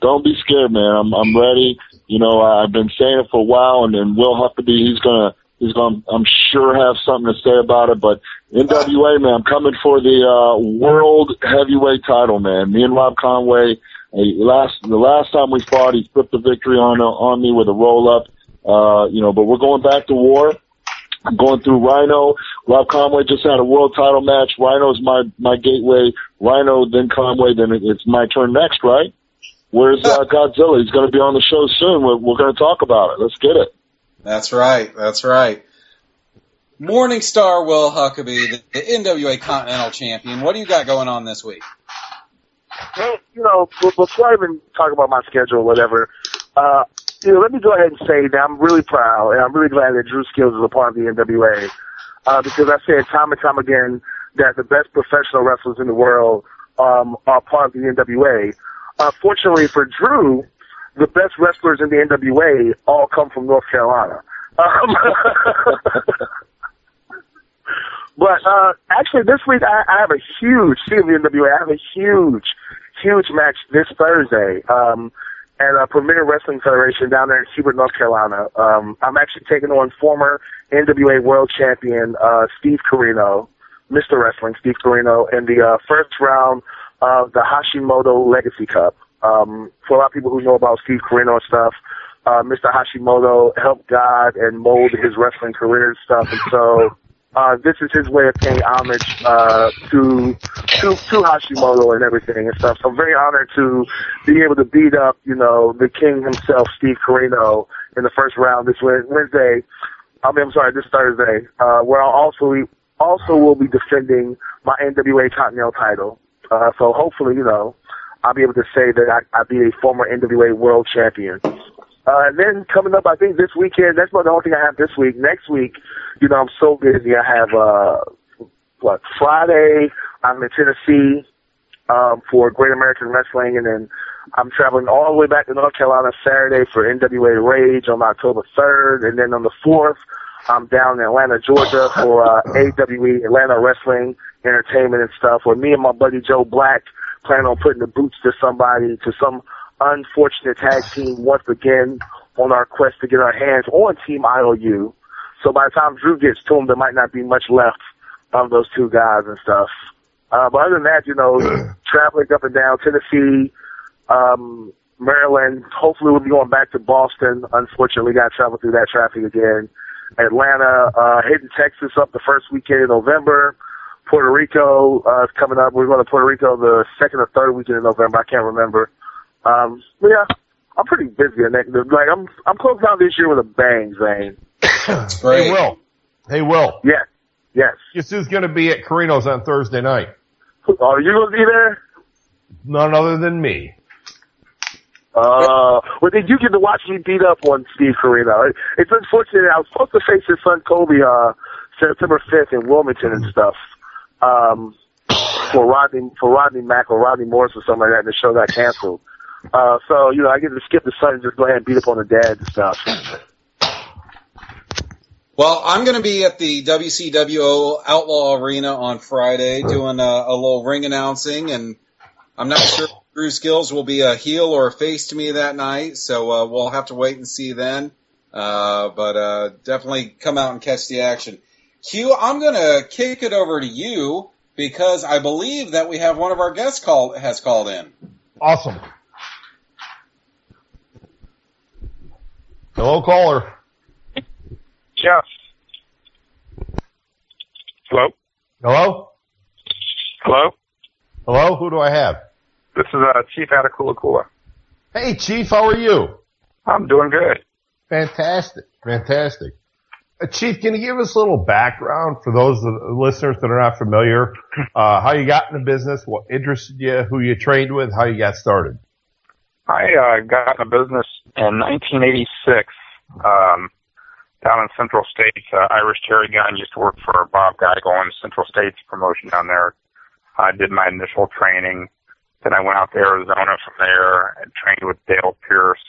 Don't be scared, man. I'm I'm ready. You know, I've been saying it for a while, and then Will Huckaby, he's gonna he's gonna I'm sure have something to say about it. But NWA, man, I'm coming for the uh, world heavyweight title, man. Me and Rob Conway Hey, last the last time we fought, he flipped the victory on on me with a roll up. Uh, you know, but we're going back to war. I'm going through Rhino. Rob Conway just had a world title match. Rhino's my my gateway. Rhino, then Conway, then it's my turn next, right? Where's uh, Godzilla? He's going to be on the show soon. We're, we're going to talk about it. Let's get it. That's right. That's right. Morning Star Will Huckaby, the, the NWA Continental Champion. What do you got going on this week? Well, you know, before I even talk about my schedule or whatever, uh, you know, let me go ahead and say that I'm really proud and I'm really glad that Dru Skillz is a part of the NWA. Uh, because I said time and time again that the best professional wrestlers in the world, um, are part of the NWA. Uh, fortunately for Dru, the best wrestlers in the NWA all come from North Carolina. Um, but uh, actually, this week I, I have a huge, of the NWA, I have a huge, huge match this Thursday um, at a Premier Wrestling Federation down there in Hubert, North Carolina. Um, I'm actually taking on former NWA World Champion uh, Steve Corino, Mr. Wrestling Steve Corino, in the uh, first round of the Hashimoto Legacy Cup. Um, for a lot of people who know about Steve Corino and stuff, uh, Mr. Hashimoto helped guide and mold his wrestling career and stuff, and so uh, this is his way of paying homage uh, to to to Hashimoto and everything and stuff. So I'm very honored to be able to beat up, you know, the king himself, Steve Corino, in the first round this Wednesday. I mean, I'm sorry, this Thursday, uh, where I'll also also will be defending my NWA Continental title. Uh, so hopefully, you know, I'll be able to say that I, I'll be a former NWA World Champion. Uh, and then coming up, I think this weekend, that's about the only thing I have this week. Next week, you know, I'm so busy. I have, uh, what, Friday, I'm in Tennessee, um, for Great American Wrestling, and then I'm traveling all the way back to North Carolina Saturday for NWA Rage on October 3rd, and then on the 4th, I'm down in Atlanta, Georgia for, uh, AWE, Atlanta Wrestling Entertainment and stuff, where me and my buddy Joe Black plan on putting the boots to somebody, to some unfortunate tag team once again on our quest to get our hands on Team IOU. So by the time Dru gets to him, there might not be much left of those two guys and stuff. Uh, but other than that, you know, traveling up and down Tennessee, um, Maryland. Hopefully, we'll be going back to Boston. Unfortunately, got to travel through that traffic again. Atlanta, uh, hitting Texas up the first weekend in November. Puerto Rico uh, is coming up. We're going to Puerto Rico the second or third weekend in November. I can't remember. Um, but yeah, I'm pretty busy. And like I'm, I'm closing out this year with a bang, Zane. Hey, Will. Hey, Will. Yes. Yes. Guess who's going to be at Corino's on Thursday night? Are you going to be there? None other than me. Uh, well, did you get to watch me beat up on Steve Corino? It, it's unfortunate. I was supposed to face his son Colby, uh, September 5th in Wilmington and stuff. Um, for Rodney, for Rodney Mack or Rodney Morris or something like that, and the show got canceled. Uh, so, you know, I get to skip the son and just go ahead and beat up on the dad and stuff. Well, I'm going to be at the WCWO Outlaw Arena on Friday doing a, a little ring announcing, and I'm not sure if Dru Skillz will be a heel or a face to me that night, so uh, we'll have to wait and see then. Uh, but uh, definitely come out and catch the action. Q, I'm going to kick it over to you because I believe that we have one of our guests called has called in. Awesome. Hello, caller. Yes. Hello? Hello? Hello? Hello? Who do I have? This is uh, Chief Attakullakulla. Hey, Chief, how are you? I'm doing good. Fantastic. Fantastic. Uh, Chief, can you give us a little background for those listeners that are not familiar? Uh, how you got in the business, what interested you, who you trained with, how you got started? I uh, got in the business in 1986. Um, down in Central States. Uh, Irish Terry Gunn used to work for Bob Geigel in Central States promotion down there. I did my initial training. Then I went out to Arizona from there and trained with Dale Pierce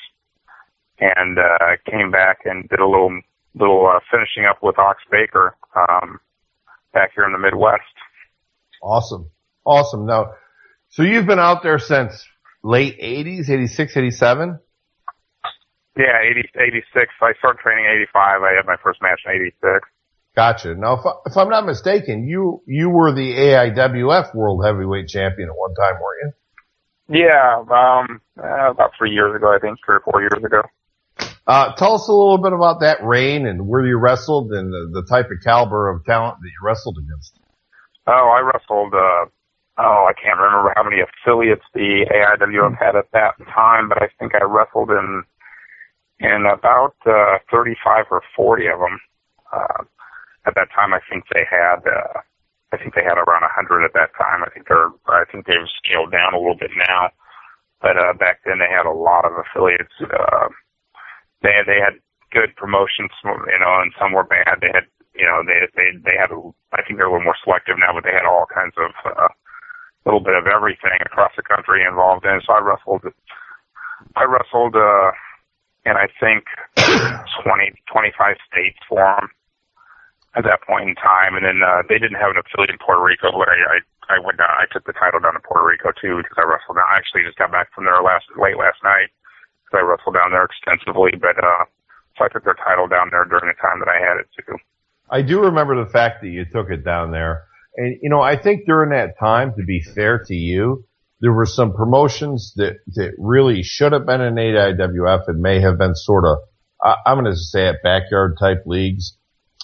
and uh, came back and did a little little uh, finishing up with Ox Baker um, back here in the Midwest. Awesome. Awesome. Now, so you've been out there since late 80s, 86, 87? Yeah, 80, 86. I started training 85. I had my first match in 86. Gotcha. Now, if, I, if I'm not mistaken, you you were the AIWF World Heavyweight Champion at one time, weren't you? Yeah, um, uh, about three years ago, I think, three or four years ago. Uh, tell us a little bit about that reign and where you wrestled and the, the type of caliber of talent that you wrestled against. Oh, I wrestled, uh, oh, I can't remember how many affiliates the AIWF had at that time, but I think I wrestled in, in about, uh, 35 or 40 of them. Uh, at that time, I think they had, uh, I think they had around 100 at that time. I think they're, I think they've scaled down a little bit now, but, uh, back then they had a lot of affiliates, uh, they they had good promotions, you know, and some were bad. They had, you know, they they they had. I think they're a little more selective now, but they had all kinds of a uh, little bit of everything across the country involved in. So I wrestled. I wrestled, uh, and I think 20, 25 states for them at that point in time. And then uh, they didn't have an affiliate in Puerto Rico, but I, I I went down. I took the title down to Puerto Rico too because I wrestled. Down. I actually just got back from there last late last night. I wrestled down there extensively, but uh, so I took their title down there during the time that I had it too. I do remember the fact that you took it down there, and you know I think during that time, to be fair to you, there were some promotions that that really should have been in AIWF and may have been sort of I, I'm going to say it backyard type leagues,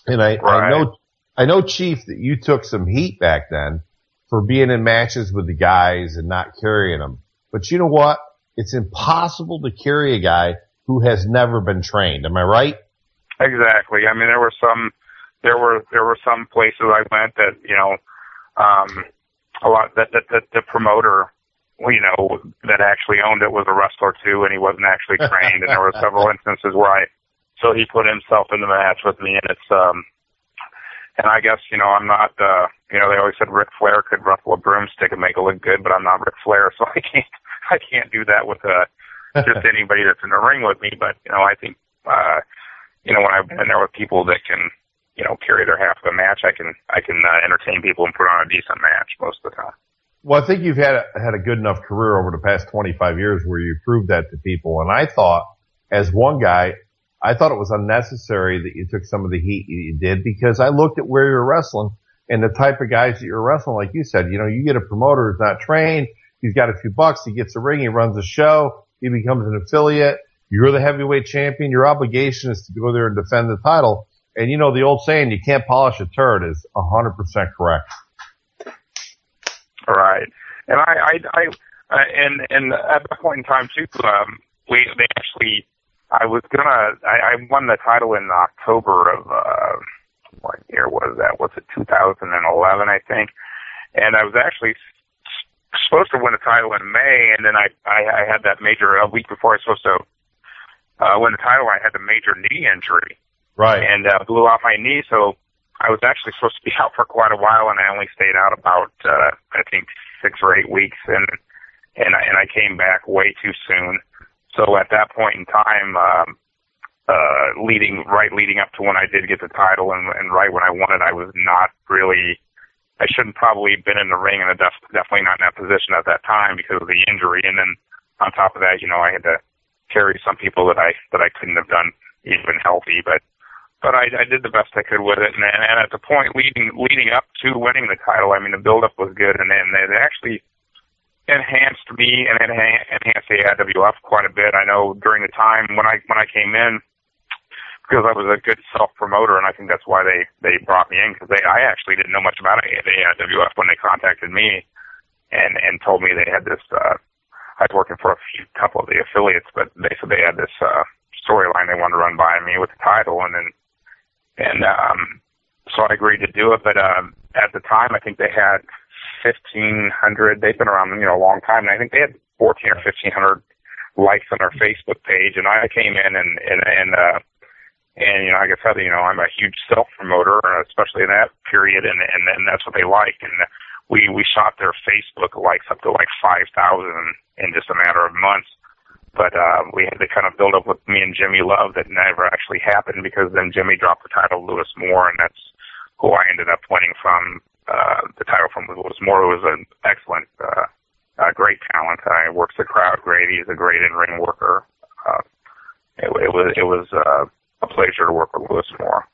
and I, right. I know I know Chief that you took some heat back then for being in matches with the guys and not carrying them. But you know what? It's impossible to carry a guy who has never been trained. Am I right? Exactly. I mean, there were some, there were, there were some places I went that, you know, um, a lot that, that, that the promoter, you know, that actually owned it was a wrestler too, and he wasn't actually trained. and there were several instances where I, so he put himself in the match with me, and it's, um, and I guess, you know, I'm not, uh, you know, they always said Ric Flair could ruffle a broomstick and make it look good, but I'm not Ric Flair, so I can't, I can't do that with uh, just anybody that's in the ring with me. But you know, I think uh, you know when I've been there with people that can you know carry their half of the match, I can I can uh, entertain people and put on a decent match most of the time. Well, I think you've had a, had a good enough career over the past 25 years where you proved that to people. And I thought, as one guy, I thought it was unnecessary that you took some of the heat you did because I looked at where you're wrestling and the type of guys that you're wrestling. Like you said, you know, you get a promoter who's not trained. He's got a few bucks. He gets a ring. He runs a show. He becomes an affiliate. You're the heavyweight champion. Your obligation is to go there and defend the title. And you know, the old saying, you can't polish a turd is a 100% correct. All right. And I, I, I, uh, and, and at that point in time too, um, we, they actually, I was gonna, I, I won the title in October of, uh, what year was that? Was it 2011, I think? And I was actually supposed to win the title in May, and then I I, I had that major a week before I was supposed to uh, win the title. I had the major knee injury, right, and uh, blew off my knee. So I was actually supposed to be out for quite a while, and I only stayed out about uh, I think six or eight weeks, and and I, and I came back way too soon. So at that point in time, um, uh, leading right leading up to when I did get the title, and, and right when I won it, I was not really I shouldn't probably have been in the ring and def- definitely not in that position at that time because of the injury. And then on top of that, you know, I had to carry some people that I that I couldn't have done even healthy, but but I, I did the best I could with it. And, and at the point leading leading up to winning the title, I mean, the build up was good, and then it actually enhanced me and enhanced AIWF quite a bit. I know during the time when I when I came in, because I was a good self promoter, and I think that's why they they brought me in because I actually didn't know much about AIWF when they contacted me and and told me they had this. uh I was working for a few couple of the affiliates, but they said they had this uh storyline they wanted to run by me with the title, and then and um so I agreed to do it. But um at the time, I think they had fifteen hundred. They've been around you know a long time, and I think they had fourteen or fifteen hundred likes on their Facebook page, and I came in and and and uh and you know, like I said, you know, I'm a huge self promoter, especially in that period, and and and that's what they like. And we we shot their Facebook likes up to like five thousand in just a matter of months. But uh, we had to kind of build up with me and Jimmy Love that never actually happened because then Jimmy dropped the title Lewis Moore, and that's who I ended up winning from. Uh, the title from Lewis Moore who was an excellent, uh, uh, great talent. I works the crowd great. He's a great in-ring worker. Uh, it, it was it was uh, a pleasure to work with Lewis Moore.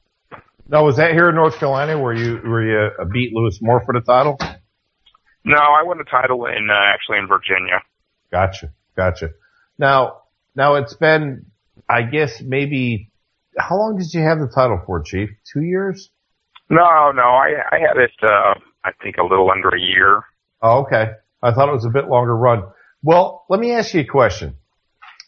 Now, was that here in North Carolina where you where you uh, beat Lewis Moore for the title? No, I won the title in uh, actually in Virginia. Gotcha, gotcha. Now, now it's been, I guess maybe, how long did you have the title for, Chief? Two years? No, no, I I had it. Uh, I think a little under a year. Oh, okay. I thought it was a bit longer run. Well, let me ask you a question.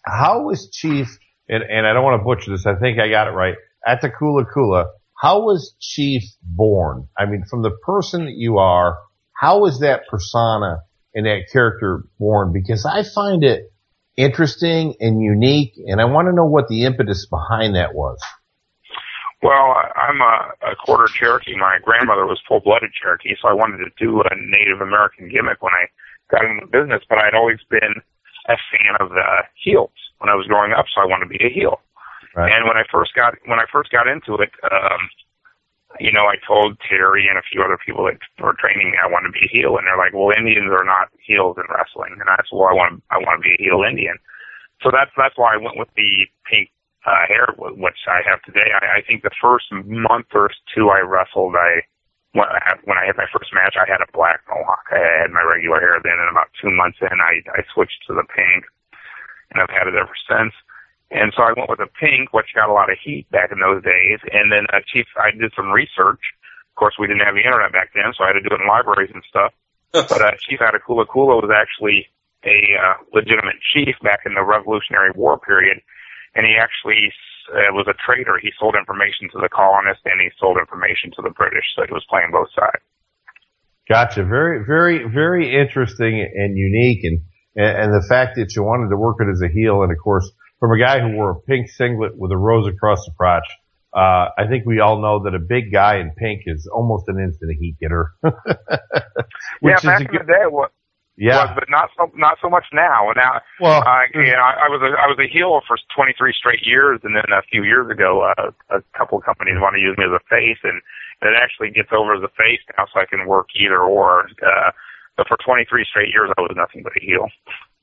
How was Chief, and, and I don't want to butcher this, I think I got it right, at the Kula Kula, how was Chief born? I mean, from the person that you are, how was that persona and that character born? Because I find it interesting and unique, and I want to know what the impetus behind that was. Well, I'm a, a quarter Cherokee. My grandmother was full-blooded Cherokee, so I wanted to do a Native American gimmick when I got into the business. But I'd always been a fan of the heels when I was growing up, so I wanted to be a heel. Right. And when I first got when I first got into it, um, you know, I told Terry and a few other people that were training me I wanted to be a heel, and they're like, "Well, Indians are not heels in wrestling," and I said, "Well, I want to, I want to be a heel Indian." So that's that's why I went with the pink uh, hair, which I have today. I, I think the first month or two I wrestled, I when I had, when I had my first match, I had a black mohawk. I had my regular hair then, and about two months in, I I switched to the pink, and I've had it ever since. And so I went with a pink, which got a lot of heat back in those days. And then uh, Chief, I did some research. Of course, we didn't have the internet back then, so I had to do it in libraries and stuff. but uh, Chief Attakullakulla was actually a uh, legitimate chief back in the Revolutionary War period and he actually uh, was a trader. He sold information to the colonists and he sold information to the British. So he was playing both sides. Gotcha. Very, very, very interesting and unique. And, and the fact that you wanted to work it as a heel. And of course, from a guy who wore a pink singlet with a rose across the crotch, uh, I think we all know that a big guy in pink is almost an instant heat getter. yeah, back in good, the day, what, yeah, was, but not so not so much now. Now, well, uh, you know, I, I was a I was a heel for 23 straight years, and then a few years ago, uh, a couple of companies want to use me as a face, and it actually gets over as a face now, so I can work either or. Uh, but for 23 straight years, I was nothing but a heel.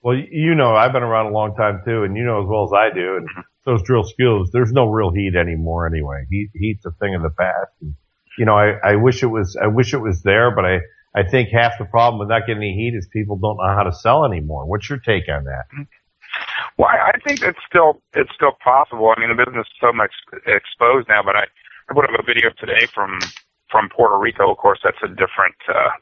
Well, you know, I've been around a long time too, and you know as well as I do, and mm-hmm. those Dru Skillz, there's no real heat anymore anyway. Heat, heat's a thing of the past. And, you know, I, I wish it was, I wish it was there, but I, I think half the problem with not getting any heat is people don't know how to sell anymore. What's your take on that? Well, I think it's still it's still possible. I mean, the business is so much exposed now. But I, I put up a video today from from Puerto Rico. Of course, that's a different uh,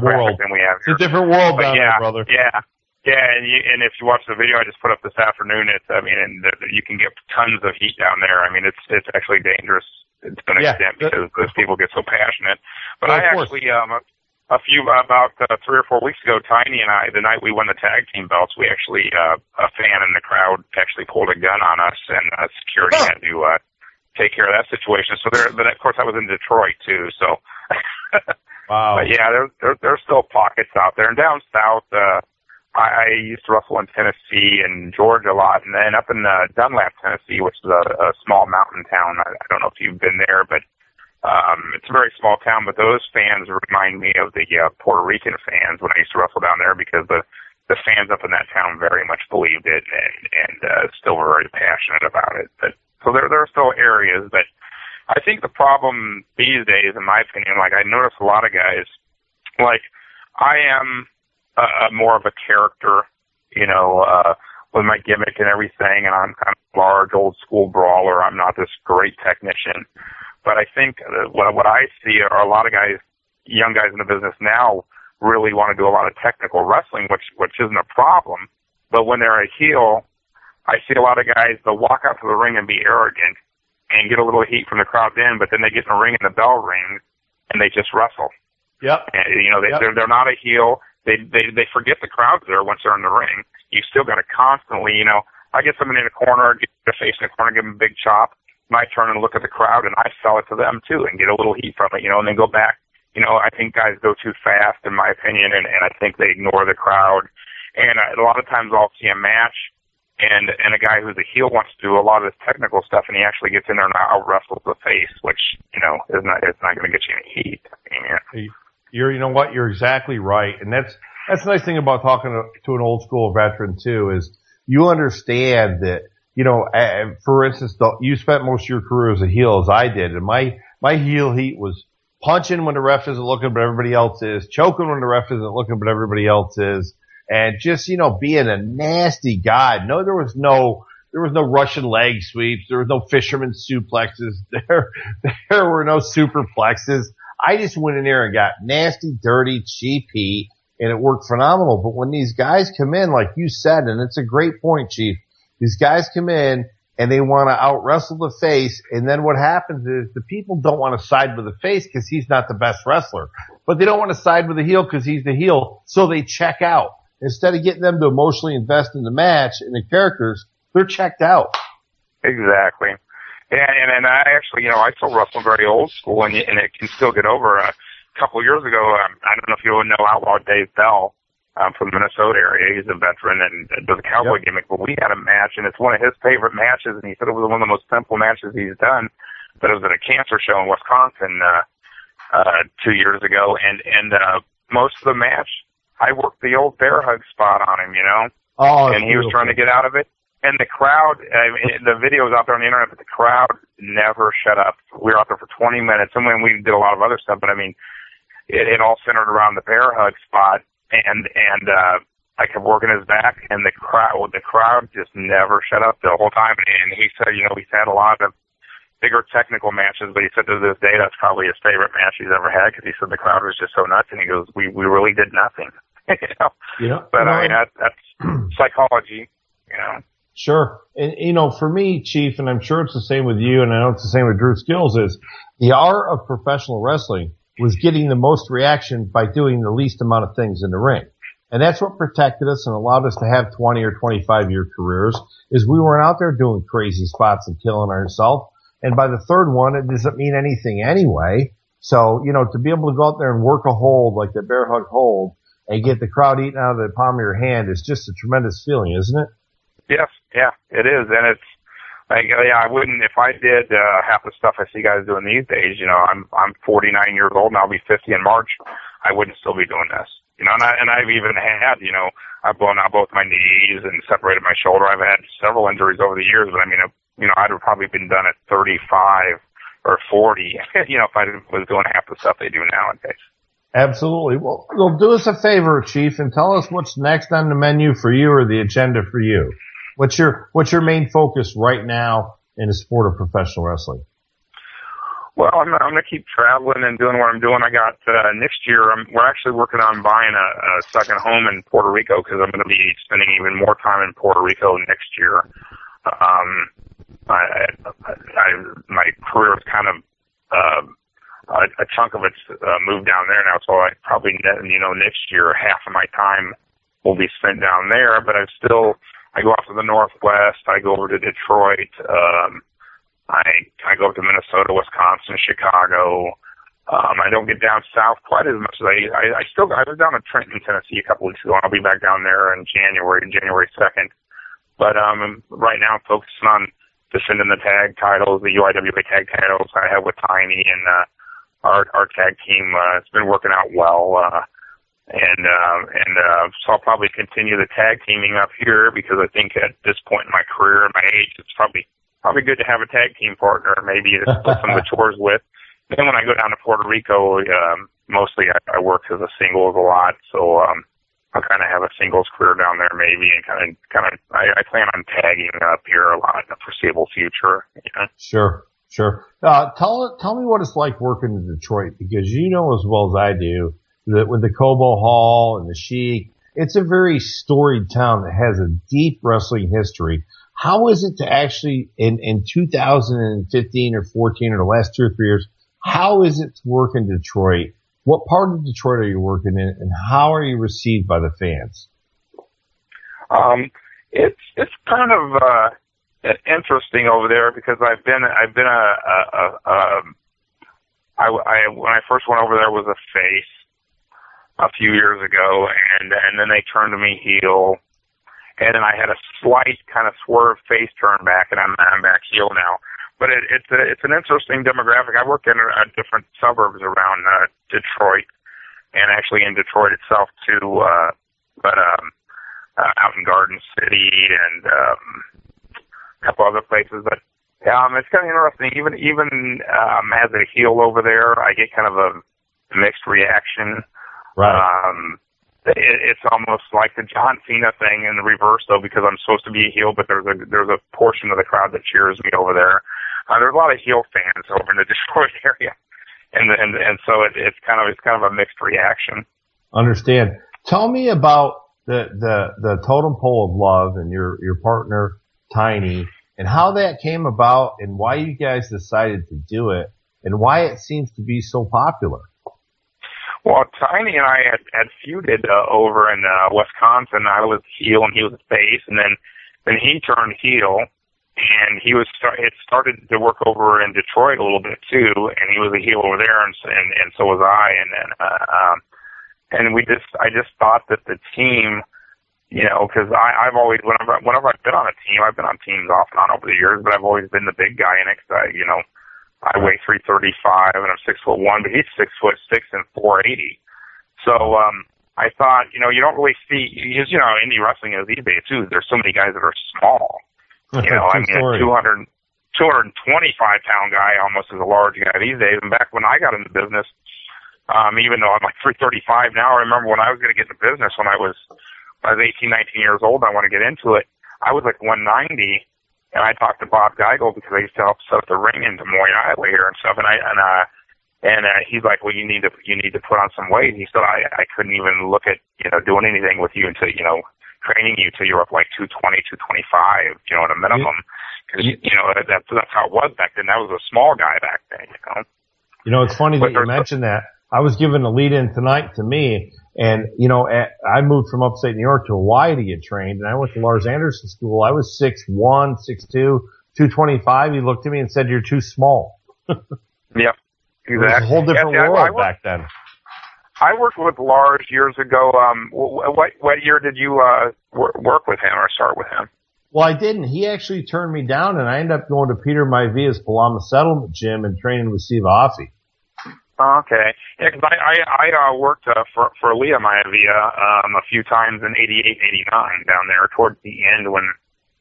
world than we have here. It's a different world but down yeah, there, brother. Yeah, yeah, and you, and if you watch the video I just put up this afternoon, it's I mean, and the, you can get tons of heat down there. I mean, it's it's actually dangerous to an yeah, extent because those people get so passionate. But well, I actually um a few about uh, three or four weeks ago, Tiny and I, the night we won the tag team belts, we actually uh, a fan in the crowd actually pulled a gun on us, and uh, security had to uh, take care of that situation. So there, but of course, I was in Detroit too. So, wow. But yeah, there, there there's still pockets out there, and down south, uh, I, I used to wrestle in Tennessee and Georgia a lot, and then up in uh, Dunlap, Tennessee, which is a, a small mountain town. I, I don't know if you've been there, but um, it's a very small town, but those fans remind me of the uh, Puerto Rican fans when I used to wrestle down there because the the fans up in that town very much believed it and and uh, still were very passionate about it. But so there there are still areas, but I think the problem these days, in my opinion, like I notice a lot of guys, like I am a, a more of a character, you know, uh, with my gimmick and everything, and I'm kind of large, old school brawler. I'm not this great technician. But I think uh, what, what I see are a lot of guys, young guys in the business now, really want to do a lot of technical wrestling, which which isn't a problem. But when they're a heel, I see a lot of guys they'll walk out to the ring and be arrogant and get a little heat from the crowd then, but then they get in the ring and the bell rings and they just wrestle. Yep. And, you know, they, yep. they're they're not a heel. They they they forget the crowd's there once they're in the ring. You still got to constantly, you know, I get someone in a corner, get a face in the corner, give them a big chop my turn and look at the crowd and I sell it to them too and get a little heat from it, you know, and then go back. You know, I think guys go too fast in my opinion and, and I think they ignore the crowd. And a lot of times I'll see a match and and a guy who's a heel wants to do a lot of this technical stuff and he actually gets in there and out wrestles the face, which, you know, is not it's not gonna get you any heat. I. You're you know what, you're exactly right. And that's that's the nice thing about talking to, to an old school veteran too, is you understand that you know, for instance, you spent most of your career as a heel as I did, and my my heel heat was punching when the ref isn't looking, but everybody else is, choking when the ref isn't looking, but everybody else is, and just, you know, being a nasty guy. No, there was no, there was no Russian leg sweeps. There was no fisherman suplexes. There, there were no superplexes. I just went in there and got nasty, dirty, cheap heat and it worked phenomenal. But when these guys come in, like you said, and it's a great point, Chief, these guys come in and they want to out wrestle the face. And then what happens is the people don't want to side with the face because he's not the best wrestler, but they don't want to side with the heel because he's the heel. So they check out instead of getting them to emotionally invest in the match and the characters. They're checked out. Exactly. And, and, and I actually, you know, I still wrestle very old school and, and it can still get over. A couple of years ago, um, I don't know if you would know Outlaw Dave Bell um, from the Minnesota area. He's a veteran and does a cowboy yep. gimmick. But we had a match, and it's one of his favorite matches. And he said it was one of the most simple matches he's done. But it was at a cancer show in Wisconsin uh, uh, two years ago, and and uh, most of the match, I worked the old bear hug spot on him, you know. Oh, and he was trying to get out of it. And the crowd, I mean, the video is out there on the internet, but the crowd never shut up. We were out there for 20 minutes, and when we did a lot of other stuff, but I mean, it, it all centered around the bear hug spot, and and uh, I kept working his back, and the crowd the crowd just never shut up the whole time. And he said, you know, he's had a lot of bigger technical matches, but he said to this day that's probably his favorite match he's ever had because he said the crowd was just so nuts, and he goes, we we really did nothing. you know? Yeah. But I mean that, that's psychology, you know. Sure. And, you know, for me, Chief, and I'm sure it's the same with you, and I know it's the same with Dru Skillz, is the art of professional wrestling was getting the most reaction by doing the least amount of things in the ring. And that's what protected us and allowed us to have 20 or 25 year careers is we weren't out there doing crazy spots and killing ourselves. And by the third one, it doesn't mean anything anyway. So, you know, to be able to go out there and work a hold like the bear hug hold and get the crowd eating out of the palm of your hand is just a tremendous feeling, isn't it? Yes, yeah, it is. And it's, like, yeah, I wouldn't if I did uh, half the stuff I see guys doing these days. You know, I'm I'm 49 years old and I'll be 50 in March. I wouldn't still be doing this. You know, and, I, and I've even had, you know, I've blown out both my knees and separated my shoulder. I've had several injuries over the years, but I mean, you know, I'd have probably been done at 35 or 40. you know, if I was doing half the stuff they do nowadays. Absolutely. Well, well, do us a favor, Chief, and tell us what's next on the menu for you or the agenda for you. What's your what's your main focus right now in the sport of professional wrestling? Well, I'm, I'm going to keep traveling and doing what I'm doing. I got uh, next year. I'm, we're actually working on buying a, a second home in Puerto Rico because I'm going to be spending even more time in Puerto Rico next year. Um, I, I, I my career is kind of uh, a, a chunk of it's uh, moved down there now, so I probably you know next year half of my time will be spent down there. But I'm still I go off to the northwest. I go over to Detroit. Um, I I go up to Minnesota, Wisconsin, Chicago. Um, I don't get down south quite as much as I, I, I still, I was down in Trenton, Tennessee a couple weeks ago and I'll be back down there in January, January 2nd. But, um, right now I'm focusing on defending the tag titles, the UIWA tag titles I have with Tiny and, uh, our, our tag team, uh, it's been working out well. Uh, and uh, and uh, so I'll probably continue the tag teaming up here because I think at this point in my career and my age, it's probably probably good to have a tag team partner, maybe to split some of the chores with. Then when I go down to Puerto Rico, um, mostly I, I work as a singles a lot, so um, I'll kind of have a singles career down there maybe, and kind of kind of I, I plan on tagging up here a lot in the foreseeable future. You know? Sure. Sure. Uh, tell tell me what it's like working in Detroit because you know as well as I do that with the Cobo Hall and the Sheik, it's a very storied town that has a deep wrestling history. How is it to actually in, in 2015 or 14 or the last two or three years, how is it to work in Detroit? What part of Detroit are you working in and how are you received by the fans? Um, it's, it's kind of, uh, interesting over there because I've been, I've been a, a, a, a I, I, when I first went over there was a face a few years ago, and and then they turned to me heel, and then I had a slight kind of swerve face turn back, and I'm I'm back heel now. But it, it's a, it's an interesting demographic. I work in a, a different suburbs around uh, Detroit, and actually in Detroit itself too. Uh, but um, uh, out in Garden City and um, a couple other places. But um, it's kind of interesting. Even even um, as a heel over there, I get kind of a mixed reaction Right. Um, it, it's almost like the John Cena thing in the reverse, though, because I'm supposed to be a heel, but there's a there's a portion of the crowd that cheers me over there. Uh, there's a lot of heel fans over in the Detroit area, and and and so it, it's kind of it's kind of a mixed reaction. Understand? Tell me about the the the totem pole of love and your your partner Tiny and how that came about and why you guys decided to do it and why it seems to be so popular. Well, Tiny and I had, had feuded uh, over in uh, Wisconsin. I was heel and he was face, and then then he turned heel, and he was start, had started to work over in Detroit a little bit too, and he was a heel over there, and and, and so was I, and then uh, um, and we just I just thought that the team you know, because I've always whenever whenever I've been on a team, I've been on teams off and on over the years, but I've always been the big guy it. Cause I, you know, I weigh 335 and I'm six foot one, but he's six foot six and 480. So um, I thought, you know, you don't really see, because you know, indie wrestling is these days too. There's so many guys that are small. You know, I mean, a 200, 225 pound guy almost is a large guy these days. And back when I got into business, um, even though I'm like 335 now, I remember when I was going to get into business when I was when I was 18, 19 years old. I want to get into it. I was like 190, and I talked to Bob Geigel because I used to help set up the ring in Des Moines, Iowa here and stuff. And I and uh, and uh, he's like, well, you need to you need to put on some weight. And he said I I couldn't even look at you know doing anything with you until you know training you till you're up like 220, 225, you know, at a minimum. Because you, you know that's that's how it was back then. That was a small guy back then, you know. You know, it's funny but that you mentioned that. I was given a lead in tonight to me and, you know, at, I moved from upstate New York to Hawaii to get trained and I went to Lars Anderson school. I was 6'1", 6'2", 225. He looked at me and said, you're too small. yep. Exactly. It was a whole different yeah, world I, I back then. I worked with Lars years ago. Um, what, what year did you, uh, work with him or start with him? Well, I didn't. He actually turned me down and I ended up going to Peter Maivia's Palama Settlement Gym and training with Steve Offey. Okay. Yeah, because I I, I uh, worked uh, for for Lia Maivia um, a few times in '88, '89 down there towards the end when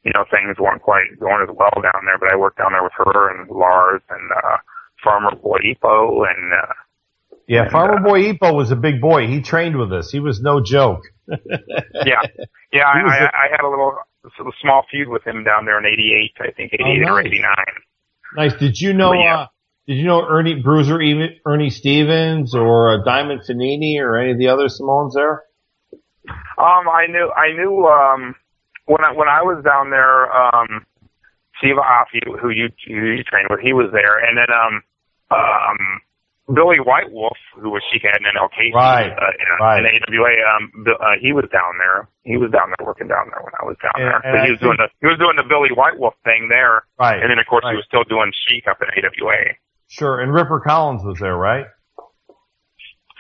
you know things weren't quite going as well down there. But I worked down there with her and Lars and uh, Farmer Boy Ipo and. Uh, yeah, and, Farmer uh, Boy Ipo was a big boy. He trained with us. He was no joke. yeah, yeah. I, I, I had a little a small feud with him down there in '88. I think '88 oh, nice. or '89. Nice. Did you know? uh, did you know Ernie Bruiser, Ernie Stevens, or uh, Diamond Fanini, or any of the other Samoans there? Um, I knew, I knew, um, when I, when I was down there, um, Steve Offey, who you, who you trained with, he was there. And then, um, um, Billy White Wolf, who was Sheik in LKC, right, uh, in, right. in AWA, um, uh, he was down there. He was down there working down there when I was down and, there. And so he was doing the, he was doing the Billy White Wolf thing there. Right. And then of course right. he was still doing Sheik up in AWA. Sure. And Ripper Collins was there, right?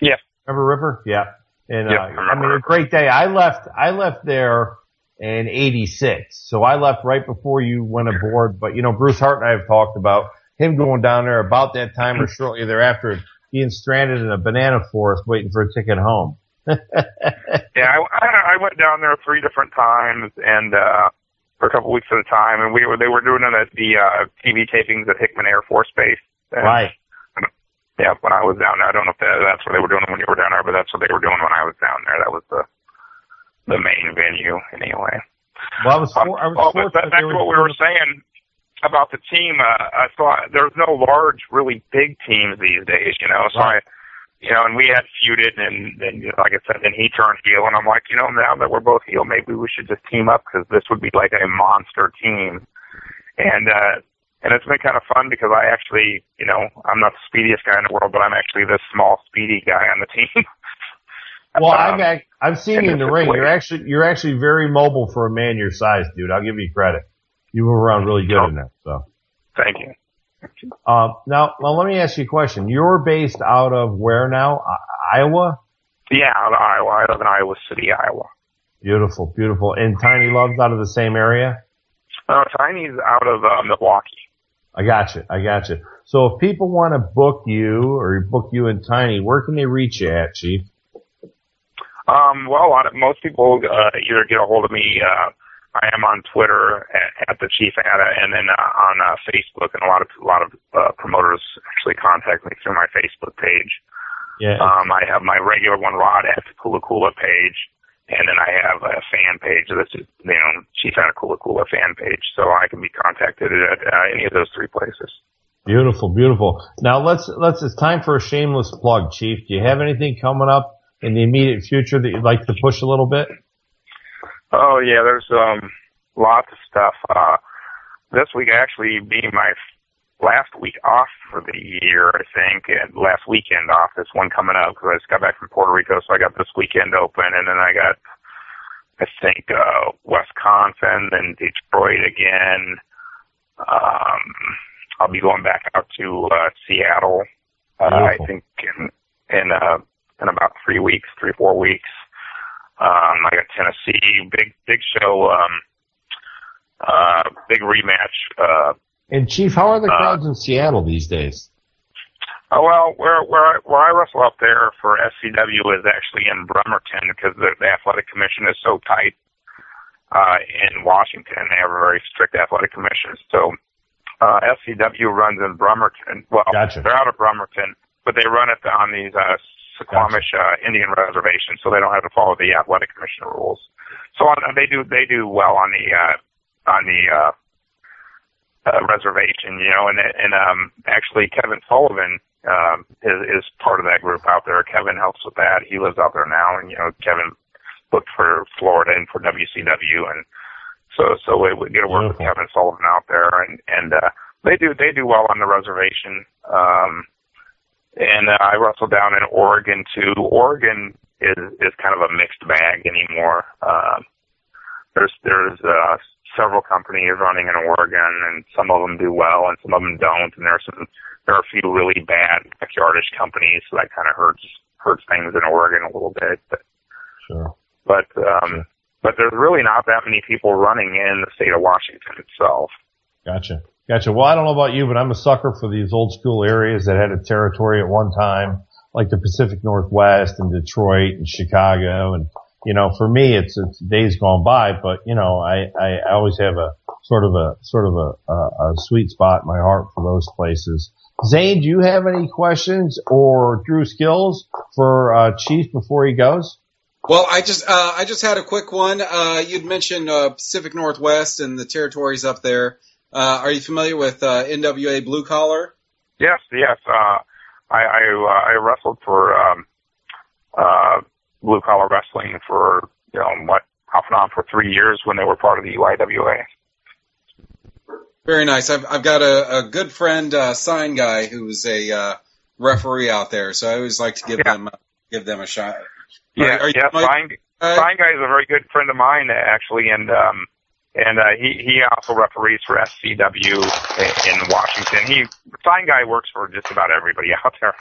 Yeah. Remember Ripper? Yeah. And, yeah, uh, I mean, a great day. I left, I left there in 86. So I left right before you went aboard. But, you know, Bruce Hart and I have talked about him going down there about that time or shortly thereafter being stranded in a banana forest waiting for a ticket home. yeah, I, I went down there three different times and, uh, for a couple weeks at a time and we were, they were doing it at the, uh, TV tapings at Hickam Air Force Base. And, right. Yeah, when I was down there, I don't know if that, that's what they were doing when you were down there, but that's what they were doing when I was down there. That was the, the main venue anyway. Well, I was, for, I was oh, but back to what we were saying about the team, uh, I thought there's no large, really big teams these days, you know. So right. I, you know, and we had feuded, and then, you know, like I said, then he turned heel, and I'm like, you know, now that we're both heel, maybe we should just team up because this would be like a monster team. And uh, and it's been kind of fun because I actually, you know, I'm not the speediest guy in the world, but I'm actually this small, speedy guy on the team. well, um, I've I've seen you in the ring. You're actually you're actually very mobile for a man your size, dude. I'll give you credit. You move around really good oh, in there. So, thank you. Um, now, now let me ask you a question. You're based out of where now? Uh, Iowa? Yeah, out of Iowa. I live in Iowa City, Iowa. Beautiful, beautiful. And Tiny Love's out of the same area? Uh, Tiny's out of uh, Milwaukee. I got you. I got you. So if people want to book you or book you and Tiny, where can they reach you at, Chief? Um, well, a lot of, most people uh, either get a hold of me. Uh, I am on Twitter at, at the Chief Atta, and then uh, on uh, Facebook, and a lot of a lot of uh, promoters actually contact me through my Facebook page. Yeah. Um, I have my regular one, Rod Attakullakulla page, and then I have a fan page that's you know Chief Attakullakulla fan page, so I can be contacted at uh, any of those three places. Beautiful, beautiful. Now let's let's. It's time for a shameless plug, Chief. Do you have anything coming up in the immediate future that you'd like to push a little bit? Oh yeah, there's um lots of stuff. Uh, this week actually being my last week off for the year, I think, and last weekend off. This one coming up because I just got back from Puerto Rico, so I got this weekend open, and then I got, I think, uh, Wisconsin, then Detroit again. Um, I'll be going back out to uh, Seattle. Uh, I think in in uh, in about three weeks, three four weeks. Um, I got Tennessee, big big show, um, uh, big rematch. Uh, and Chief, how are the uh, crowds uh, in Seattle these days? Uh, well, where where I, where I wrestle up there for SCW is actually in Bremerton because the, the athletic commission is so tight. Uh, in Washington, they have a very strict athletic commission, so uh, SCW runs in Bremerton. Well, gotcha. they're out of Bremerton, but they run it on these uh, Suquamish gotcha. uh, Indian reservations, so they don't have to follow the athletic commission rules. So on, they do they do well on the uh, on the uh, uh, reservation, you know, and and um, actually Kevin Sullivan um, is is part of that group out there. Kevin helps with that. He lives out there now, and you know, Kevin booked for Florida and for WCW, and so so we, we get to work Beautiful. with Kevin Sullivan out there, and and uh, they do they do well on the reservation. Um, and uh, I wrestle down in Oregon too. Oregon is is kind of a mixed bag anymore. Uh, there's there's uh, several companies running in Oregon, and some of them do well, and some of them don't. And there's some there are a few really bad backyardish companies, so that kind of hurts hurts things in Oregon a little bit. But, sure. But um, sure but there's really not that many people running in the state of Washington itself. Gotcha. Gotcha. Well, I don't know about you, but I'm a sucker for these old school areas that had a territory at one time, like the Pacific Northwest and Detroit and Chicago. And, you know, for me, it's, it's days gone by, but, you know, I, I, I always have a sort of a, sort of a, a, a sweet spot in my heart for those places. Zane, do you have any questions or Dru Skillz for, uh, Chief before he goes? Well, I just uh, I just had a quick one. Uh, you'd mentioned uh, Pacific Northwest and the territories up there. Uh, are you familiar with uh, NWA Blue Collar? Yes, yes. Uh, I I, uh, I wrestled for um, uh, Blue Collar Wrestling for you know what off and on for three years when they were part of the UIWA. Very nice. I've I've got a, a good friend, uh, sign guy, who's a uh, referee out there, so I always like to give yeah. them give them a shot. Yeah, are, are yeah. Fine, uh, Fine Guy is a very good friend of mine actually, and um, and uh, he he also referees for SCW in Washington. He sign Guy works for just about everybody out there.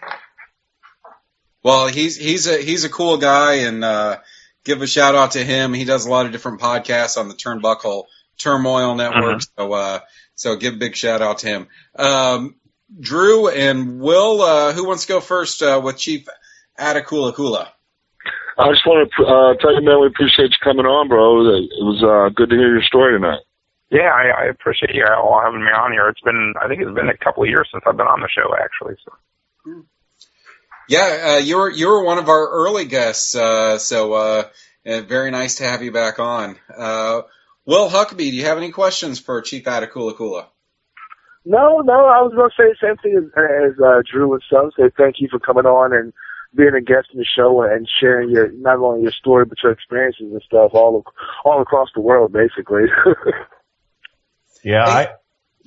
Well, he's he's a he's a cool guy, and uh, give a shout out to him. He does a lot of different podcasts on the Turnbuckle Turmoil Network. Mm-hmm. So uh, so give a big shout out to him. Um, Dru and Will, uh, who wants to go first uh, with Chief Attakullakulla? I just want to uh, tell you, man, we appreciate you coming on, bro. It was uh, good to hear your story tonight. Yeah, I, I appreciate you all having me on here. It's been, I think it's been a couple of years since I've been on the show, actually. So. Yeah, uh, you were you were one of our early guests, uh, so uh, very nice to have you back on. Uh, Will Huckaby, do you have any questions for Chief Attakullakulla? No, no, I was going to say the same thing as, as uh, Dru and Son. Say thank you for coming on and being a guest in the show and sharing your not only your story but your experiences and stuff all all across the world, basically. yeah, hey, I,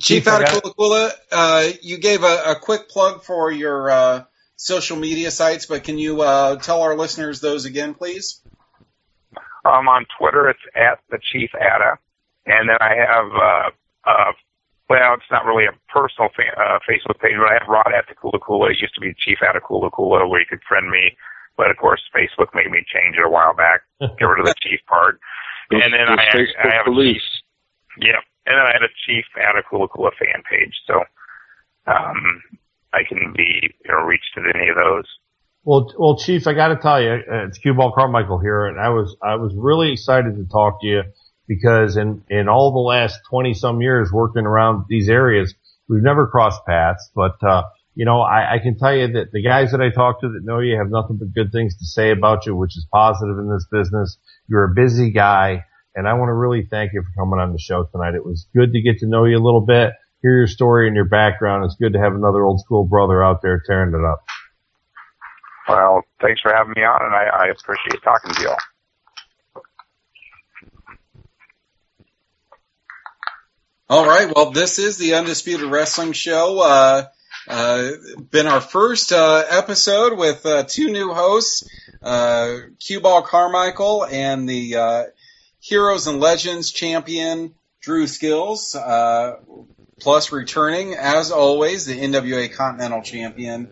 Chief Atakula, uh, you gave a, a, quick plug for your uh, social media sites, but can you uh, tell our listeners those again, please? Um, on Twitter, it's at the Chief Atta, and then I have uh, uh, well, it's not really a personal fa- uh, Facebook page, but I have Rod Attakullakulla. It used to be Chief Attakullakulla where you could friend me. But of course, Facebook made me change it a while back, get rid of the chief part. and then I, I have police. a chief. Yep. And then I had a chief Attakullakulla fan page. So, um, I can be, you know, reached at any of those. Well, well, Chief, I got to tell you, uh, it's Cue Carmichael here, and I was I was really excited to talk to you because in, in all the last 20 some years working around these areas, we've never crossed paths, but, uh, you know, I, I can tell you that the guys that I talk to that know you have nothing but good things to say about you, which is positive in this business. You're a busy guy. And I want to really thank you for coming on the show tonight. It was good to get to know you a little bit, hear your story and your background. It's good to have another old school brother out there tearing it up. Well, thanks for having me on, and I, I appreciate talking to you all. All right. Well, this is the Undisputed Wrestling Show. Uh, uh, been our first uh, episode with uh, two new hosts, uh, Cueball Carmichael and the uh, Heroes and Legends champion Dru Skillz, uh, plus returning as always the NWA Continental Champion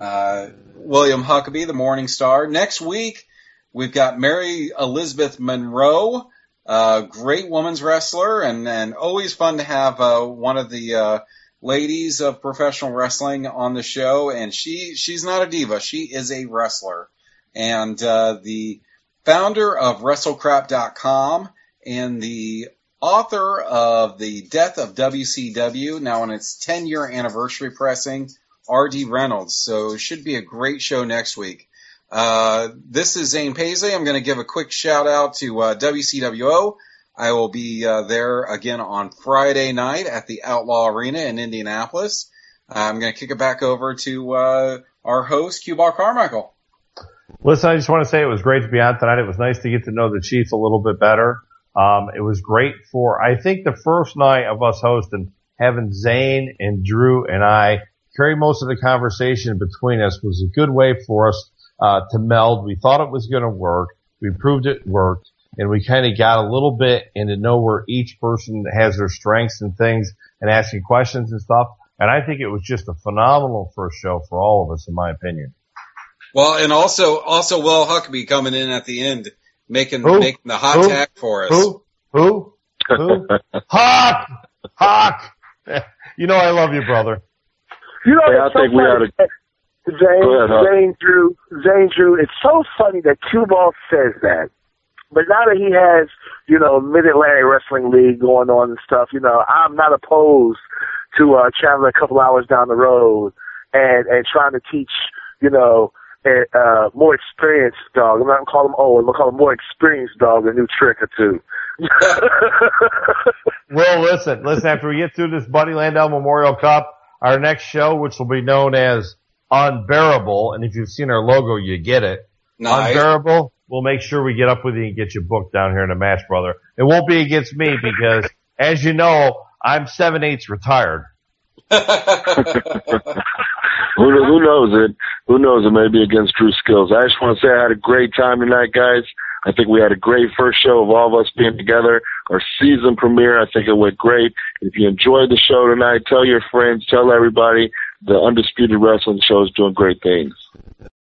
uh, William Huckaby, the Morning Star. Next week we've got Mary Elizabeth Monroe, uh, great women's wrestler, and and always fun to have uh, one of the uh, ladies of professional wrestling on the show. And she she's not a diva; she is a wrestler, and uh, the founder of WrestleCrap.com and the author of The Death of WCW, now on its 10 year anniversary pressing, R.D. Reynolds. So should be a great show next week. Uh, this is Zane Pasley. I'm going to give a quick shout out to uh, WCWO. I will be uh, there again on Friday night at the Outlaw Arena in Indianapolis. I'm going to kick it back over to uh, our host, Cueball Carmichael. Listen, I just want to say it was great to be on tonight. It was nice to get to know the Chief a little bit better. Um, it was great for, I think the first night of us hosting, having Zane and Dru and I carry most of the conversation between us was a good way for us, uh, to meld. We thought it was going to work. We proved it worked and we kind of got a little bit into to know where each person has their strengths and things and asking questions and stuff. And I think it was just a phenomenal first show for all of us, in my opinion. Well, and also, also Will Huckaby coming in at the end, making, Who? making the hot Who? tag for us. Who? Who? Who? Hawk! Hawk! You know I love you, brother. You know, Hey, I it's so think we funny. oughta- Zane, Go ahead, Huck. Zane Dru, Zane Dru. It's so funny that Cueball says that. But now that he has, you know, Mid Atlantic Wrestling League going on and stuff, you know, I'm not opposed to uh, traveling a couple hours down the road and and trying to teach, you know, a uh, more experienced dog. I'm not gonna call him old. I'm gonna call him more experienced dog a new trick or two. Well, listen, listen, after we get through this Buddy Landel Memorial Cup, our next show, which will be known as Unbearable, and if you've seen our logo, you get it. Nice. Unbearable, we'll make sure we get up with you and get you booked down here in a match, brother. It won't be against me because, as you know, I'm seven eighths retired. Who, who knows it? Who knows it may be against Dru Skillz. I just want to say I had a great time tonight, guys. I think we had a great first show of all of us being together. Our season premiere, I think it went great. If you enjoyed the show tonight, tell your friends, tell everybody. The Undisputed Wrestling Show is doing great things.